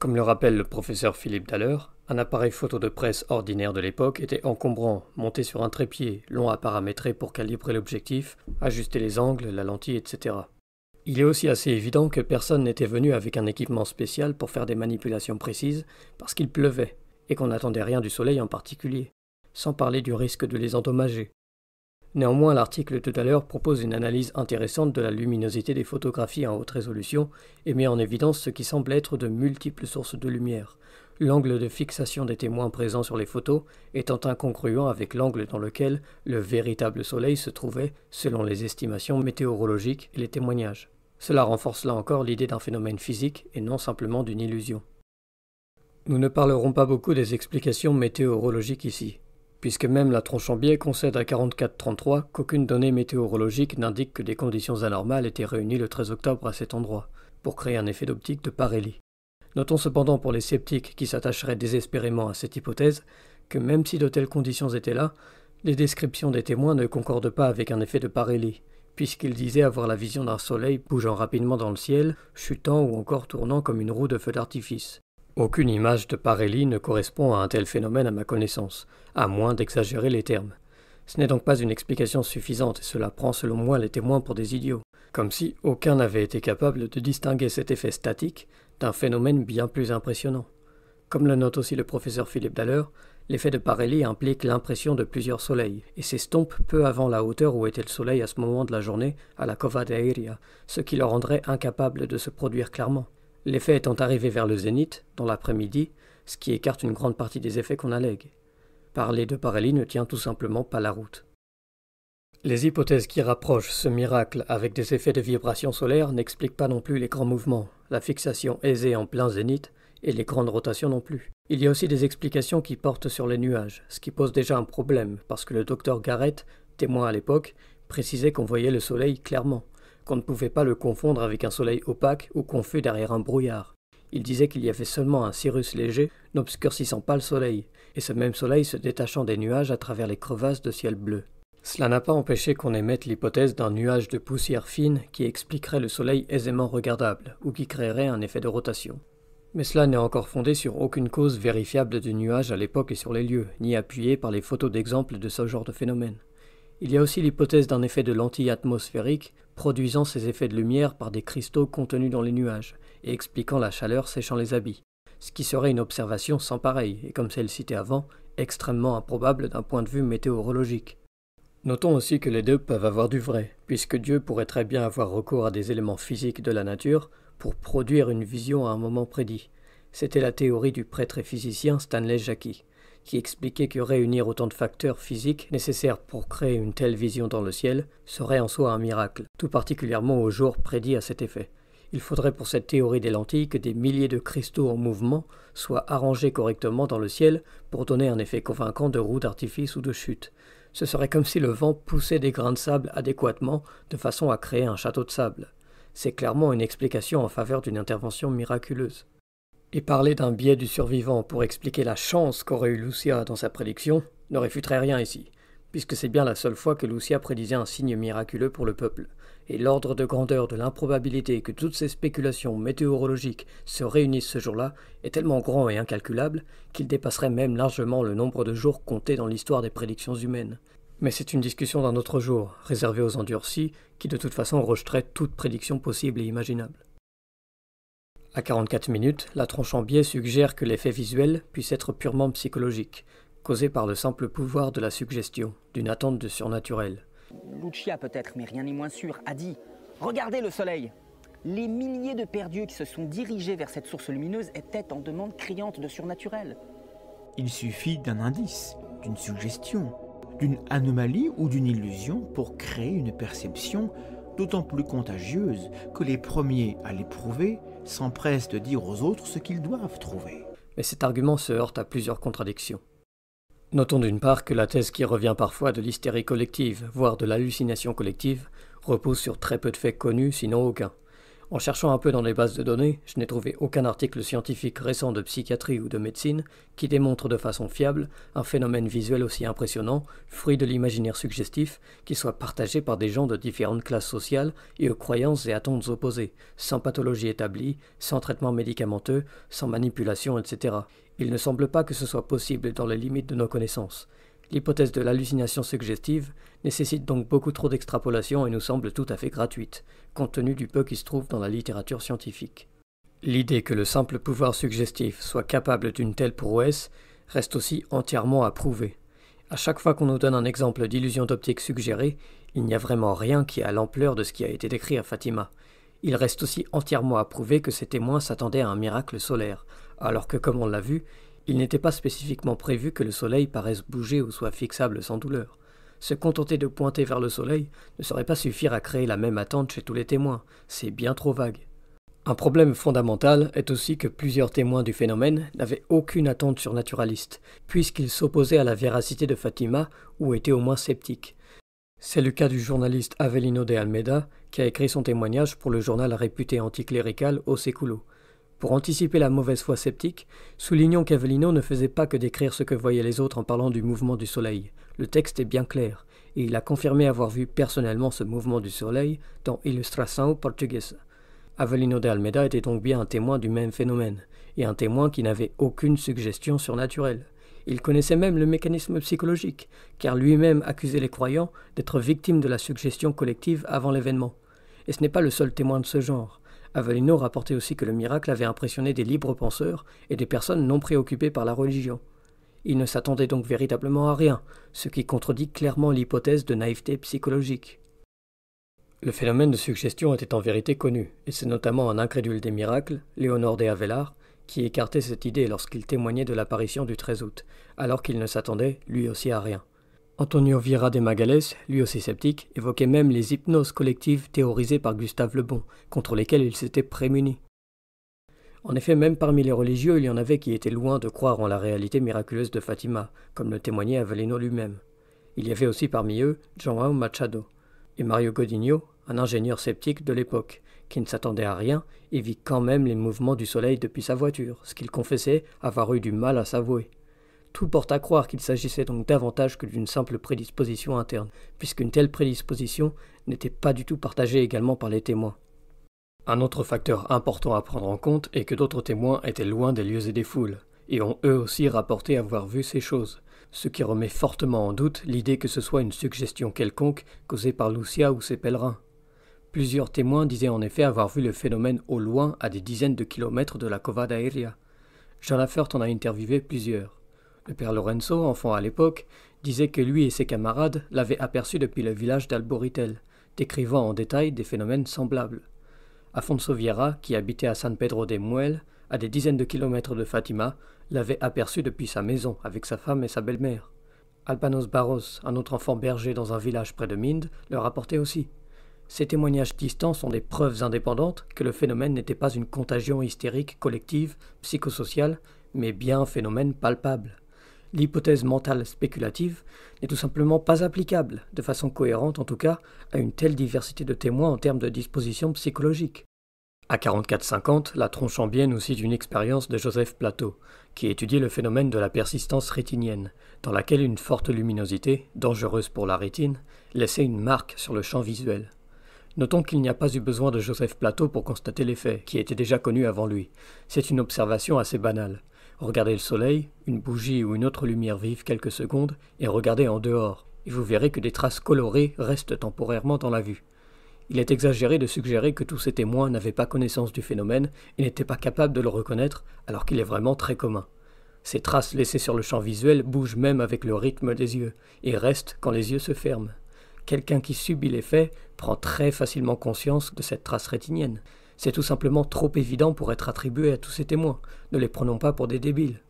Comme le rappelle le professeur Philippe Daller, un appareil photo de presse ordinaire de l'époque était encombrant, monté sur un trépied, long à paramétrer pour calibrer l'objectif, ajuster les angles, la lentille, etc. Il est aussi assez évident que personne n'était venu avec un équipement spécial pour faire des manipulations précises, parce qu'il pleuvait, et qu'on n'attendait rien du soleil en particulier, sans parler du risque de les endommager. Néanmoins, l'article tout à l'heure propose une analyse intéressante de la luminosité des photographies en haute résolution et met en évidence ce qui semble être de multiples sources de lumière, l'angle de fixation des témoins présents sur les photos étant incongruent avec l'angle dans lequel le véritable Soleil se trouvait selon les estimations météorologiques et les témoignages. Cela renforce là encore l'idée d'un phénomène physique et non simplement d'une illusion. Nous ne parlerons pas beaucoup des explications météorologiques ici puisque même la tronche en biais concède à 44-33 qu'aucune donnée météorologique n'indique que des conditions anormales étaient réunies le 13 octobre à cet endroit, pour créer un effet d'optique de Parelli. Notons cependant pour les sceptiques qui s'attacheraient désespérément à cette hypothèse que même si de telles conditions étaient là, les descriptions des témoins ne concordent pas avec un effet de parélie, puisqu'ils disaient avoir la vision d'un soleil bougeant rapidement dans le ciel, chutant ou encore tournant comme une roue de feu d'artifice. Aucune image de parélie ne correspond à un tel phénomène à ma connaissance, à moins d'exagérer les termes. Ce n'est donc pas une explication suffisante et cela prend selon moi les témoins pour des idiots, comme si aucun n'avait été capable de distinguer cet effet statique d'un phénomène bien plus impressionnant. Comme le note aussi le professeur Philippe Daller, l'effet de Parélie implique l'impression de plusieurs soleils, et s'estompe peu avant la hauteur où était le soleil à ce moment de la journée, à la Cova de ce qui le rendrait incapable de se produire clairement. L'effet étant arrivé vers le zénith, dans l'après-midi, ce qui écarte une grande partie des effets qu'on allègue. Parler de Parélie ne tient tout simplement pas la route. Les hypothèses qui rapprochent ce miracle avec des effets de vibration solaire n'expliquent pas non plus les grands mouvements, la fixation aisée en plein zénith, et les grandes rotations non plus. Il y a aussi des explications qui portent sur les nuages, ce qui pose déjà un problème, parce que le docteur Garrett, témoin à l'époque, précisait qu'on voyait le soleil clairement, qu'on ne pouvait pas le confondre avec un soleil opaque ou confus derrière un brouillard. Il disait qu'il y avait seulement un cirrus léger n'obscurcissant pas le soleil, et ce même soleil se détachant des nuages à travers les crevasses de ciel bleu. Cela n'a pas empêché qu'on émette l'hypothèse d'un nuage de poussière fine qui expliquerait le soleil aisément regardable, ou qui créerait un effet de rotation. Mais cela n'est encore fondé sur aucune cause vérifiable de nuage à l'époque et sur les lieux, ni appuyé par les photos d'exemples de ce genre de phénomène. Il y a aussi l'hypothèse d'un effet de lentille atmosphérique produisant ces effets de lumière par des cristaux contenus dans les nuages et expliquant la chaleur séchant les habits, ce qui serait une observation sans pareil et comme celle citée avant, extrêmement improbable d'un point de vue météorologique. Notons aussi que les deux peuvent avoir du vrai, puisque Dieu pourrait très bien avoir recours à des éléments physiques de la nature pour produire une vision à un moment prédit. C'était la théorie du prêtre et physicien Stanley Jackie, qui expliquait que réunir autant de facteurs physiques nécessaires pour créer une telle vision dans le ciel serait en soi un miracle, tout particulièrement au jour prédit à cet effet. Il faudrait pour cette théorie des lentilles que des milliers de cristaux en mouvement soient arrangés correctement dans le ciel pour donner un effet convaincant de roue d'artifice ou de chute. Ce serait comme si le vent poussait des grains de sable adéquatement de façon à créer un château de sable c'est clairement une explication en faveur d'une intervention miraculeuse. Et parler d'un biais du survivant pour expliquer la chance qu'aurait eu Lucia dans sa prédiction ne réfuterait rien ici, puisque c'est bien la seule fois que Lucia prédisait un signe miraculeux pour le peuple, et l'ordre de grandeur de l'improbabilité que toutes ces spéculations météorologiques se réunissent ce jour-là est tellement grand et incalculable qu'il dépasserait même largement le nombre de jours comptés dans l'histoire des prédictions humaines, mais c'est une discussion d'un autre jour, réservée aux endurcis, qui de toute façon rejeteraient toute prédiction possible et imaginable. À 44 minutes, la tronche en biais suggère que l'effet visuel puisse être purement psychologique, causé par le simple pouvoir de la suggestion, d'une attente de surnaturel. Lucia peut-être, mais rien n'est moins sûr, a dit Regardez le soleil Les milliers de perdus qui se sont dirigés vers cette source lumineuse étaient en demande criante de surnaturel. Il suffit d'un indice, d'une suggestion, d'une anomalie ou d'une illusion pour créer une perception d'autant plus contagieuse que les premiers à l'éprouver s'empressent de dire aux autres ce qu'ils doivent trouver. Mais cet argument se heurte à plusieurs contradictions. Notons d'une part que la thèse qui revient parfois de l'hystérie collective, voire de l'hallucination collective, repose sur très peu de faits connus, sinon aucun. En cherchant un peu dans les bases de données, je n'ai trouvé aucun article scientifique récent de psychiatrie ou de médecine qui démontre de façon fiable un phénomène visuel aussi impressionnant, fruit de l'imaginaire suggestif, qui soit partagé par des gens de différentes classes sociales et aux croyances et attentes opposées, sans pathologie établie, sans traitement médicamenteux, sans manipulation, etc. Il ne semble pas que ce soit possible dans les limites de nos connaissances. L'hypothèse de l'hallucination suggestive nécessite donc beaucoup trop d'extrapolation et nous semble tout à fait gratuite, compte tenu du peu qui se trouve dans la littérature scientifique. L'idée que le simple pouvoir suggestif soit capable d'une telle prouesse reste aussi entièrement à prouver. À chaque fois qu'on nous donne un exemple d'illusion d'optique suggérée, il n'y a vraiment rien qui a l'ampleur de ce qui a été décrit à Fatima. Il reste aussi entièrement à prouver que ces témoins s'attendaient à un miracle solaire, alors que, comme on l'a vu, il n'était pas spécifiquement prévu que le soleil paraisse bouger ou soit fixable sans douleur. Se contenter de pointer vers le soleil ne saurait pas suffire à créer la même attente chez tous les témoins, c'est bien trop vague. Un problème fondamental est aussi que plusieurs témoins du phénomène n'avaient aucune attente surnaturaliste, puisqu'ils s'opposaient à la véracité de Fatima ou étaient au moins sceptiques. C'est le cas du journaliste Avelino de Almeida, qui a écrit son témoignage pour le journal réputé anticlérical Oseculo. Pour anticiper la mauvaise foi sceptique, soulignons qu'Avellino ne faisait pas que décrire ce que voyaient les autres en parlant du mouvement du soleil. Le texte est bien clair, et il a confirmé avoir vu personnellement ce mouvement du soleil dans Illustração Portuguesa. Avelino de Almeida était donc bien un témoin du même phénomène, et un témoin qui n'avait aucune suggestion surnaturelle. Il connaissait même le mécanisme psychologique, car lui-même accusait les croyants d'être victimes de la suggestion collective avant l'événement. Et ce n'est pas le seul témoin de ce genre. Avelino rapportait aussi que le miracle avait impressionné des libres penseurs et des personnes non préoccupées par la religion. Il ne s'attendait donc véritablement à rien, ce qui contredit clairement l'hypothèse de naïveté psychologique. Le phénomène de suggestion était en vérité connu, et c'est notamment un incrédule des miracles, Léonore de Avelar, qui écartait cette idée lorsqu'il témoignait de l'apparition du 13 août, alors qu'il ne s'attendait lui aussi à rien. Antonio Vieira de Magales, lui aussi sceptique, évoquait même les hypnoses collectives théorisées par Gustave Le Bon, contre lesquelles il s'était prémuni. En effet, même parmi les religieux, il y en avait qui étaient loin de croire en la réalité miraculeuse de Fatima, comme le témoignait Avelino lui-même. Il y avait aussi parmi eux João Machado et Mario Godinho, un ingénieur sceptique de l'époque, qui ne s'attendait à rien et vit quand même les mouvements du soleil depuis sa voiture, ce qu'il confessait avoir eu du mal à s'avouer. Tout porte à croire qu'il s'agissait donc davantage que d'une simple prédisposition interne, puisqu'une telle prédisposition n'était pas du tout partagée également par les témoins. Un autre facteur important à prendre en compte est que d'autres témoins étaient loin des lieux et des foules, et ont eux aussi rapporté avoir vu ces choses, ce qui remet fortement en doute l'idée que ce soit une suggestion quelconque causée par Lucia ou ses pèlerins. Plusieurs témoins disaient en effet avoir vu le phénomène au loin à des dizaines de kilomètres de la Cova d'Aeria. Jean Lafert en a interviewé plusieurs. Le père Lorenzo, enfant à l'époque, disait que lui et ses camarades l'avaient aperçu depuis le village d'Alboritel, décrivant en détail des phénomènes semblables. Afonso Vieira, qui habitait à San Pedro de Muel, à des dizaines de kilomètres de Fatima, l'avait aperçu depuis sa maison avec sa femme et sa belle-mère. Alpanos Barros, un autre enfant berger dans un village près de Minde, le rapportait aussi. Ces témoignages distants sont des preuves indépendantes que le phénomène n'était pas une contagion hystérique collective, psychosociale, mais bien un phénomène palpable l'hypothèse mentale spéculative n'est tout simplement pas applicable, de façon cohérente en tout cas, à une telle diversité de témoins en termes de disposition psychologique. À 44-50, la Tronchambienne nous cite une expérience de Joseph Plateau, qui étudiait le phénomène de la persistance rétinienne, dans laquelle une forte luminosité, dangereuse pour la rétine, laissait une marque sur le champ visuel. Notons qu'il n'y a pas eu besoin de Joseph Plateau pour constater l'effet, qui était déjà connu avant lui. C'est une observation assez banale. Regardez le soleil, une bougie ou une autre lumière vive quelques secondes, et regardez en dehors, et vous verrez que des traces colorées restent temporairement dans la vue. Il est exagéré de suggérer que tous ces témoins n'avaient pas connaissance du phénomène et n'étaient pas capables de le reconnaître, alors qu'il est vraiment très commun. Ces traces laissées sur le champ visuel bougent même avec le rythme des yeux, et restent quand les yeux se ferment. Quelqu'un qui subit l'effet prend très facilement conscience de cette trace rétinienne. C'est tout simplement trop évident pour être attribué à tous ces témoins. Ne les prenons pas pour des débiles.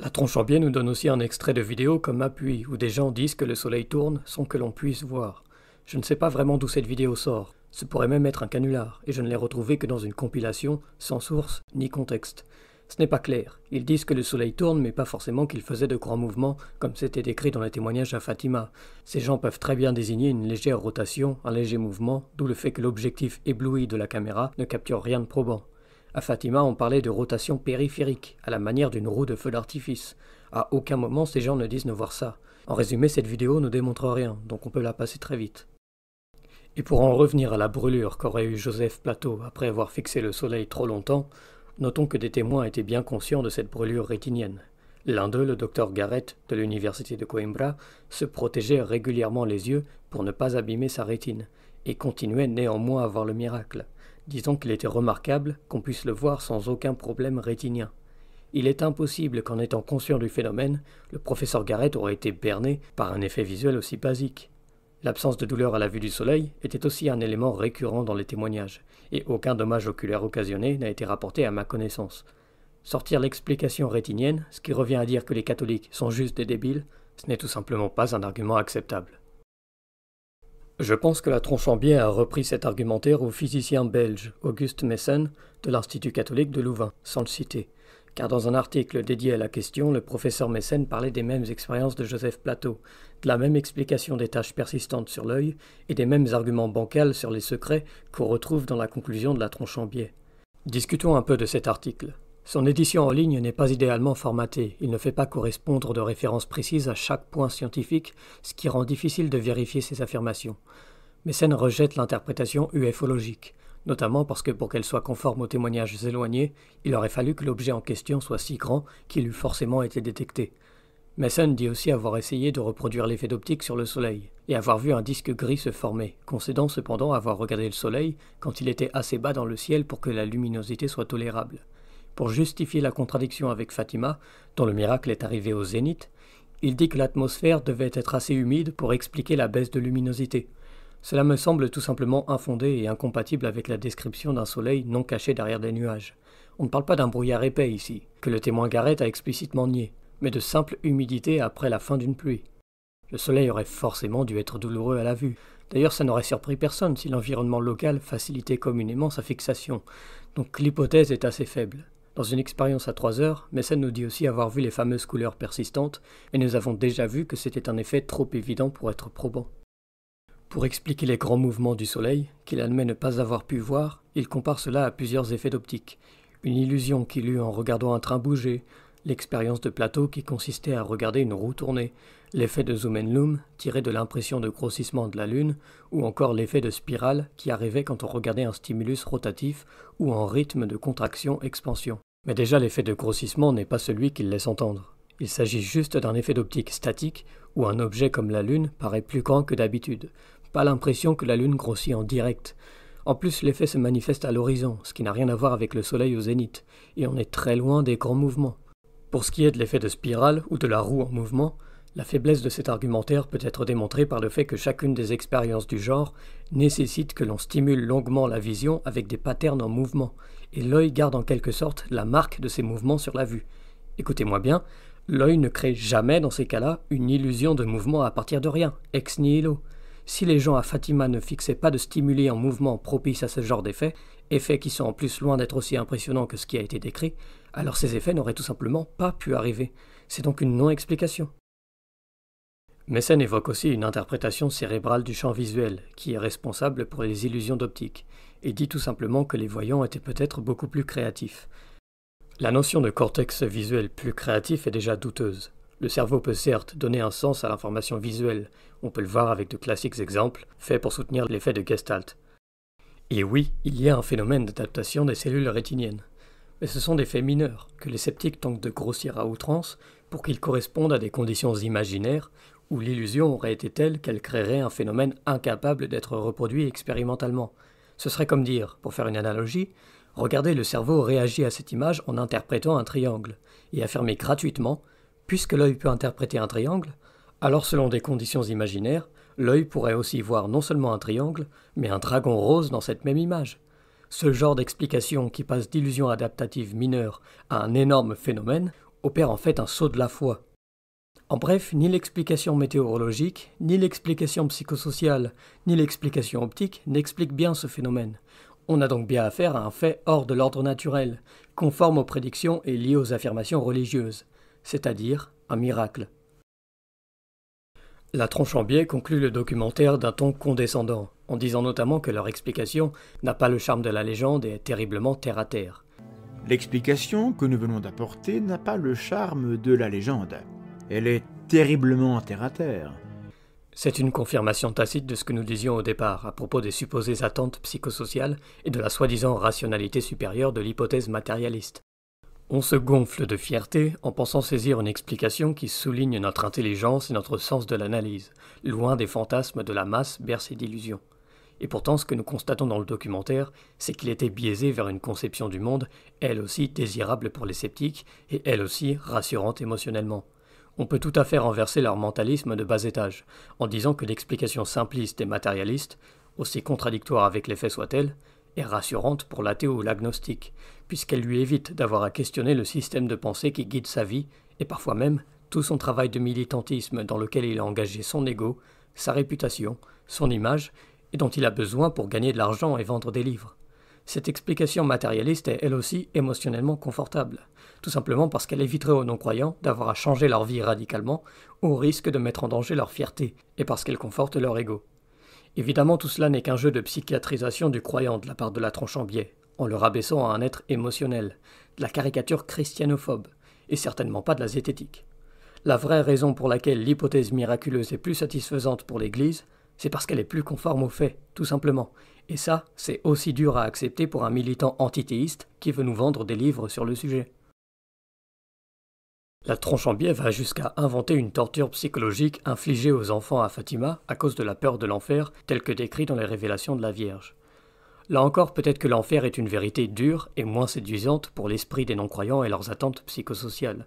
La Tronchambier nous donne aussi un extrait de vidéo comme appui, où des gens disent que le soleil tourne sans que l'on puisse voir. Je ne sais pas vraiment d'où cette vidéo sort. Ce pourrait même être un canular, et je ne l'ai retrouvé que dans une compilation, sans source ni contexte. Ce n'est pas clair. Ils disent que le soleil tourne, mais pas forcément qu'il faisait de grands mouvements, comme c'était décrit dans les témoignages à Fatima. Ces gens peuvent très bien désigner une légère rotation, un léger mouvement, d'où le fait que l'objectif ébloui de la caméra ne capture rien de probant. À Fatima, on parlait de rotation périphérique, à la manière d'une roue de feu d'artifice. À aucun moment ces gens ne disent ne voir ça. En résumé, cette vidéo ne démontre rien, donc on peut la passer très vite. Et pour en revenir à la brûlure qu'aurait eu Joseph Plateau après avoir fixé le soleil trop longtemps, Notons que des témoins étaient bien conscients de cette brûlure rétinienne. L'un d'eux, le docteur Garrett de l'université de Coimbra, se protégeait régulièrement les yeux pour ne pas abîmer sa rétine, et continuait néanmoins à voir le miracle, disant qu'il était remarquable qu'on puisse le voir sans aucun problème rétinien. Il est impossible qu'en étant conscient du phénomène, le professeur Garrett aurait été berné par un effet visuel aussi basique. L'absence de douleur à la vue du soleil était aussi un élément récurrent dans les témoignages, et aucun dommage oculaire occasionné n'a été rapporté à ma connaissance. Sortir l'explication rétinienne, ce qui revient à dire que les catholiques sont juste des débiles, ce n'est tout simplement pas un argument acceptable. Je pense que la Tronchambier a repris cet argumentaire au physicien belge Auguste Messen de l'Institut catholique de Louvain, sans le citer car dans un article dédié à la question, le professeur Mécène parlait des mêmes expériences de Joseph Plateau, de la même explication des tâches persistantes sur l'œil et des mêmes arguments bancals sur les secrets qu'on retrouve dans la conclusion de la tronche en biais. Discutons un peu de cet article. Son édition en ligne n'est pas idéalement formatée, il ne fait pas correspondre de références précises à chaque point scientifique, ce qui rend difficile de vérifier ses affirmations. Mécène rejette l'interprétation ufologique, notamment parce que pour qu'elle soit conforme aux témoignages éloignés, il aurait fallu que l'objet en question soit si grand qu'il eût forcément été détecté. Mason dit aussi avoir essayé de reproduire l'effet d'optique sur le Soleil, et avoir vu un disque gris se former, concédant cependant avoir regardé le Soleil quand il était assez bas dans le ciel pour que la luminosité soit tolérable. Pour justifier la contradiction avec Fatima, dont le miracle est arrivé au zénith, il dit que l'atmosphère devait être assez humide pour expliquer la baisse de luminosité. Cela me semble tout simplement infondé et incompatible avec la description d'un soleil non caché derrière des nuages. On ne parle pas d'un brouillard épais ici, que le témoin Garrett a explicitement nié mais de simple humidité après la fin d'une pluie. Le soleil aurait forcément dû être douloureux à la vue. D'ailleurs, ça n'aurait surpris personne si l'environnement local facilitait communément sa fixation. Donc l'hypothèse est assez faible. Dans une expérience à trois heures, Messen nous dit aussi avoir vu les fameuses couleurs persistantes, et nous avons déjà vu que c'était un effet trop évident pour être probant. Pour expliquer les grands mouvements du Soleil, qu'il admet ne pas avoir pu voir, il compare cela à plusieurs effets d'optique. Une illusion qu'il eut en regardant un train bouger, L'expérience de plateau qui consistait à regarder une roue tourner, l'effet de zoom and loom tiré de l'impression de grossissement de la Lune, ou encore l'effet de spirale qui arrivait quand on regardait un stimulus rotatif ou en rythme de contraction-expansion. Mais déjà l'effet de grossissement n'est pas celui qu'il laisse entendre. Il s'agit juste d'un effet d'optique statique où un objet comme la Lune paraît plus grand que d'habitude, pas l'impression que la Lune grossit en direct. En plus, l'effet se manifeste à l'horizon, ce qui n'a rien à voir avec le Soleil au zénith, et on est très loin des grands mouvements. Pour ce qui est de l'effet de spirale ou de la roue en mouvement, la faiblesse de cet argumentaire peut être démontrée par le fait que chacune des expériences du genre nécessite que l'on stimule longuement la vision avec des patterns en mouvement, et l'œil garde en quelque sorte la marque de ces mouvements sur la vue. Écoutez-moi bien, l'œil ne crée jamais dans ces cas-là une illusion de mouvement à partir de rien, ex nihilo. Si les gens à Fatima ne fixaient pas de stimuli en mouvement propice à ce genre d'effets, effets qui sont en plus loin d'être aussi impressionnants que ce qui a été décrit, alors ces effets n'auraient tout simplement pas pu arriver. C'est donc une non-explication. Messen évoque aussi une interprétation cérébrale du champ visuel, qui est responsable pour les illusions d'optique, et dit tout simplement que les voyants étaient peut-être beaucoup plus créatifs. La notion de cortex visuel plus créatif est déjà douteuse. Le cerveau peut certes donner un sens à l'information visuelle, on peut le voir avec de classiques exemples, faits pour soutenir l'effet de Gestalt. Et oui, il y a un phénomène d'adaptation des cellules rétiniennes mais ce sont des faits mineurs que les sceptiques tentent de grossir à outrance pour qu'ils correspondent à des conditions imaginaires où l'illusion aurait été telle qu'elle créerait un phénomène incapable d'être reproduit expérimentalement. Ce serait comme dire, pour faire une analogie, regardez le cerveau réagit à cette image en interprétant un triangle, et affirmer gratuitement, puisque l'œil peut interpréter un triangle, alors selon des conditions imaginaires, l'œil pourrait aussi voir non seulement un triangle, mais un dragon rose dans cette même image. Ce genre d'explication qui passe d'illusion adaptative mineure à un énorme phénomène opère en fait un saut de la foi. En bref, ni l'explication météorologique, ni l'explication psychosociale, ni l'explication optique n'expliquent bien ce phénomène. On a donc bien affaire à un fait hors de l'ordre naturel, conforme aux prédictions et lié aux affirmations religieuses, c'est-à-dire un miracle. La tronche en biais conclut le documentaire d'un ton condescendant, en disant notamment que leur explication n'a pas le charme de la légende et est terriblement terre à terre. L'explication que nous venons d'apporter n'a pas le charme de la légende. Elle est terriblement terre à terre. C'est une confirmation tacite de ce que nous disions au départ à propos des supposées attentes psychosociales et de la soi-disant rationalité supérieure de l'hypothèse matérialiste. On se gonfle de fierté en pensant saisir une explication qui souligne notre intelligence et notre sens de l'analyse, loin des fantasmes de la masse bercés d'illusions. Et pourtant, ce que nous constatons dans le documentaire, c'est qu'il était biaisé vers une conception du monde, elle aussi désirable pour les sceptiques, et elle aussi rassurante émotionnellement. On peut tout à fait renverser leur mentalisme de bas étage, en disant que l'explication simpliste et matérialiste, aussi contradictoire avec les faits soit-elle, rassurante pour l'athée ou l'agnostique, puisqu'elle lui évite d'avoir à questionner le système de pensée qui guide sa vie, et parfois même tout son travail de militantisme dans lequel il a engagé son ego, sa réputation, son image, et dont il a besoin pour gagner de l'argent et vendre des livres. Cette explication matérialiste est elle aussi émotionnellement confortable, tout simplement parce qu'elle éviterait aux non-croyants d'avoir à changer leur vie radicalement, au risque de mettre en danger leur fierté, et parce qu'elle conforte leur ego. Évidemment, tout cela n'est qu'un jeu de psychiatrisation du croyant de la part de la tronche en biais. en le rabaissant à un être émotionnel, de la caricature christianophobe, et certainement pas de la zététique. La vraie raison pour laquelle l'hypothèse miraculeuse est plus satisfaisante pour l'Église, c'est parce qu'elle est plus conforme aux faits, tout simplement. Et ça, c'est aussi dur à accepter pour un militant antithéiste qui veut nous vendre des livres sur le sujet. La Tronchambier va jusqu'à inventer une torture psychologique infligée aux enfants à Fatima à cause de la peur de l'enfer telle que décrit dans les révélations de la Vierge. Là encore, peut-être que l'enfer est une vérité dure et moins séduisante pour l'esprit des non-croyants et leurs attentes psychosociales.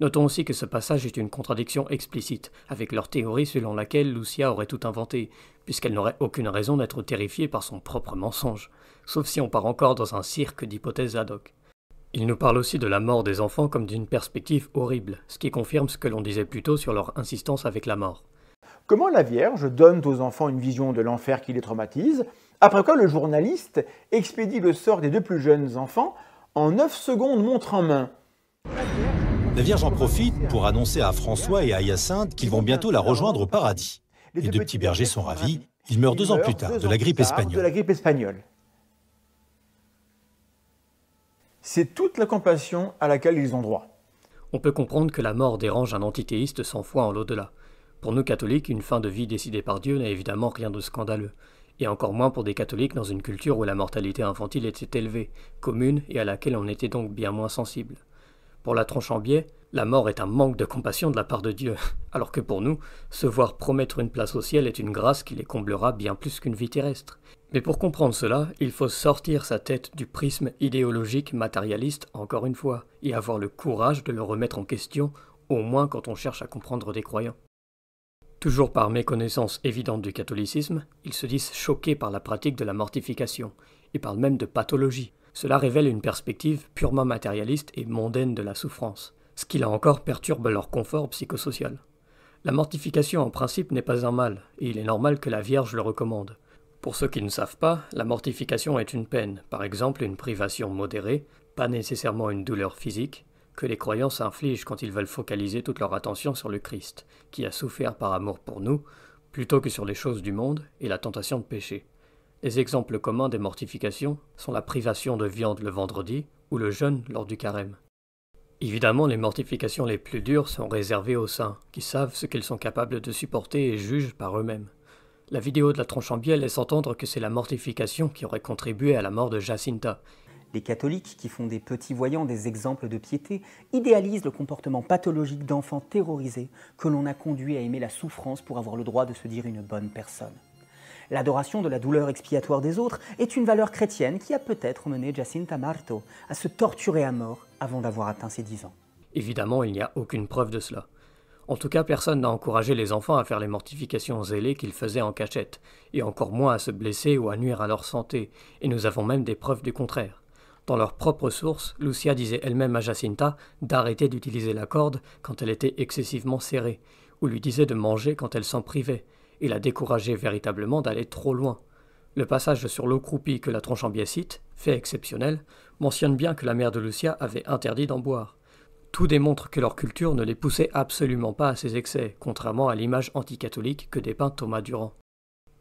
Notons aussi que ce passage est une contradiction explicite avec leur théorie selon laquelle Lucia aurait tout inventé, puisqu'elle n'aurait aucune raison d'être terrifiée par son propre mensonge, sauf si on part encore dans un cirque d'hypothèses ad hoc. Il nous parle aussi de la mort des enfants comme d'une perspective horrible, ce qui confirme ce que l'on disait plus tôt sur leur insistance avec la mort. Comment la Vierge donne aux enfants une vision de l'enfer qui les traumatise, après quoi le journaliste expédie le sort des deux plus jeunes enfants en 9 secondes montre en main. La Vierge en profite pour annoncer à François et à Hyacinthe qu'ils vont bientôt la rejoindre au paradis. Les deux petits bergers sont ravis. Ils meurent deux ans plus tard de la grippe espagnole. C'est toute la compassion à laquelle ils ont droit. On peut comprendre que la mort dérange un antithéiste sans foi en l'au-delà. Pour nous catholiques, une fin de vie décidée par Dieu n'a évidemment rien de scandaleux, et encore moins pour des catholiques dans une culture où la mortalité infantile était élevée, commune et à laquelle on était donc bien moins sensible. Pour la tronche en biais, la mort est un manque de compassion de la part de Dieu, alors que pour nous, se voir promettre une place au ciel est une grâce qui les comblera bien plus qu'une vie terrestre. Mais pour comprendre cela, il faut sortir sa tête du prisme idéologique matérialiste encore une fois, et avoir le courage de le remettre en question, au moins quand on cherche à comprendre des croyants. Toujours par méconnaissance évidente du catholicisme, ils se disent choqués par la pratique de la mortification, et parlent même de pathologie. Cela révèle une perspective purement matérialiste et mondaine de la souffrance ce qui là encore perturbe leur confort psychosocial. La mortification en principe n'est pas un mal, et il est normal que la Vierge le recommande. Pour ceux qui ne savent pas, la mortification est une peine, par exemple une privation modérée, pas nécessairement une douleur physique, que les croyants s'infligent quand ils veulent focaliser toute leur attention sur le Christ, qui a souffert par amour pour nous, plutôt que sur les choses du monde et la tentation de pécher. Les exemples communs des mortifications sont la privation de viande le vendredi ou le jeûne lors du carême. Évidemment, les mortifications les plus dures sont réservées aux saints, qui savent ce qu'ils sont capables de supporter et jugent par eux-mêmes. La vidéo de la tronche en biais laisse entendre que c'est la mortification qui aurait contribué à la mort de Jacinta. Les catholiques, qui font des petits voyants des exemples de piété, idéalisent le comportement pathologique d'enfants terrorisés que l'on a conduit à aimer la souffrance pour avoir le droit de se dire une bonne personne. L'adoration de la douleur expiatoire des autres est une valeur chrétienne qui a peut-être mené Jacinta Marto à se torturer à mort avant d'avoir atteint ses dix ans. Évidemment, il n'y a aucune preuve de cela. En tout cas, personne n'a encouragé les enfants à faire les mortifications zélées qu'ils faisaient en cachette, et encore moins à se blesser ou à nuire à leur santé, et nous avons même des preuves du contraire. Dans leur propre source, Lucia disait elle-même à Jacinta d'arrêter d'utiliser la corde quand elle était excessivement serrée, ou lui disait de manger quand elle s'en privait, et la décourageait véritablement d'aller trop loin. Le passage sur l'eau croupie que la tronche en cite, fait exceptionnel, mentionne bien que la mère de Lucia avait interdit d'en boire. Tout démontre que leur culture ne les poussait absolument pas à ces excès, contrairement à l'image anticatholique que dépeint Thomas Durand.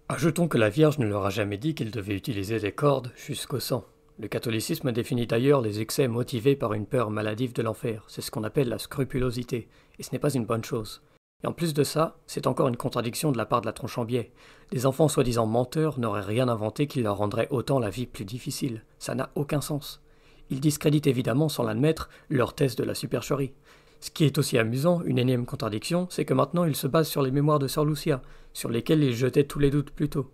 Ajoutons que la Vierge ne leur a jamais dit qu'ils devaient utiliser des cordes jusqu'au sang. Le catholicisme définit d'ailleurs les excès motivés par une peur maladive de l'enfer, c'est ce qu'on appelle la scrupulosité, et ce n'est pas une bonne chose. Et en plus de ça, c'est encore une contradiction de la part de la tronche en biais. Des enfants soi-disant menteurs n'auraient rien inventé qui leur rendrait autant la vie plus difficile. Ça n'a aucun sens. Ils discréditent évidemment, sans l'admettre, leur thèse de la supercherie. Ce qui est aussi amusant, une énième contradiction, c'est que maintenant ils se basent sur les mémoires de Sœur Lucia, sur lesquelles ils jetaient tous les doutes plus tôt.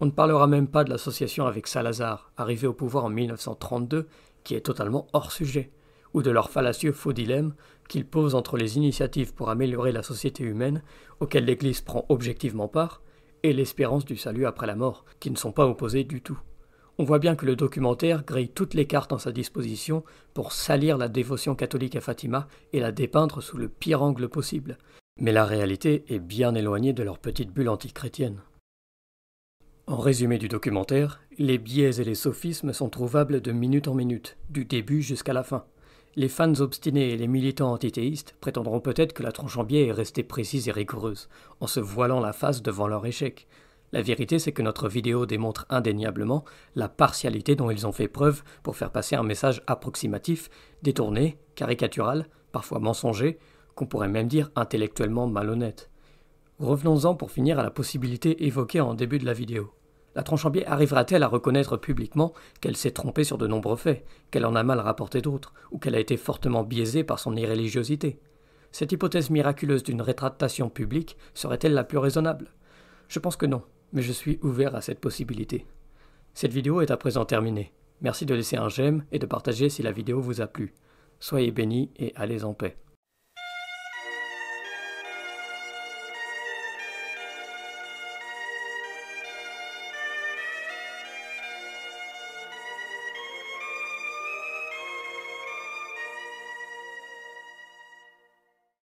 On ne parlera même pas de l'association avec Salazar, arrivé au pouvoir en 1932, qui est totalement hors sujet ou de leur fallacieux faux dilemme qu'ils posent entre les initiatives pour améliorer la société humaine, auxquelles l'Église prend objectivement part, et l'espérance du salut après la mort, qui ne sont pas opposés du tout. On voit bien que le documentaire grille toutes les cartes en sa disposition pour salir la dévotion catholique à Fatima et la dépeindre sous le pire angle possible. Mais la réalité est bien éloignée de leur petite bulle antichrétienne. En résumé du documentaire, les biais et les sophismes sont trouvables de minute en minute, du début jusqu'à la fin. Les fans obstinés et les militants antithéistes prétendront peut-être que la tronche en biais est restée précise et rigoureuse, en se voilant la face devant leur échec. La vérité, c'est que notre vidéo démontre indéniablement la partialité dont ils ont fait preuve pour faire passer un message approximatif, détourné, caricatural, parfois mensonger, qu'on pourrait même dire intellectuellement malhonnête. Revenons-en pour finir à la possibilité évoquée en début de la vidéo. La Tronchambier arrivera-t-elle à reconnaître publiquement qu'elle s'est trompée sur de nombreux faits, qu'elle en a mal rapporté d'autres, ou qu'elle a été fortement biaisée par son irréligiosité? Cette hypothèse miraculeuse d'une rétractation publique serait-elle la plus raisonnable? Je pense que non, mais je suis ouvert à cette possibilité. Cette vidéo est à présent terminée. Merci de laisser un j'aime et de partager si la vidéo vous a plu. Soyez bénis et allez en paix.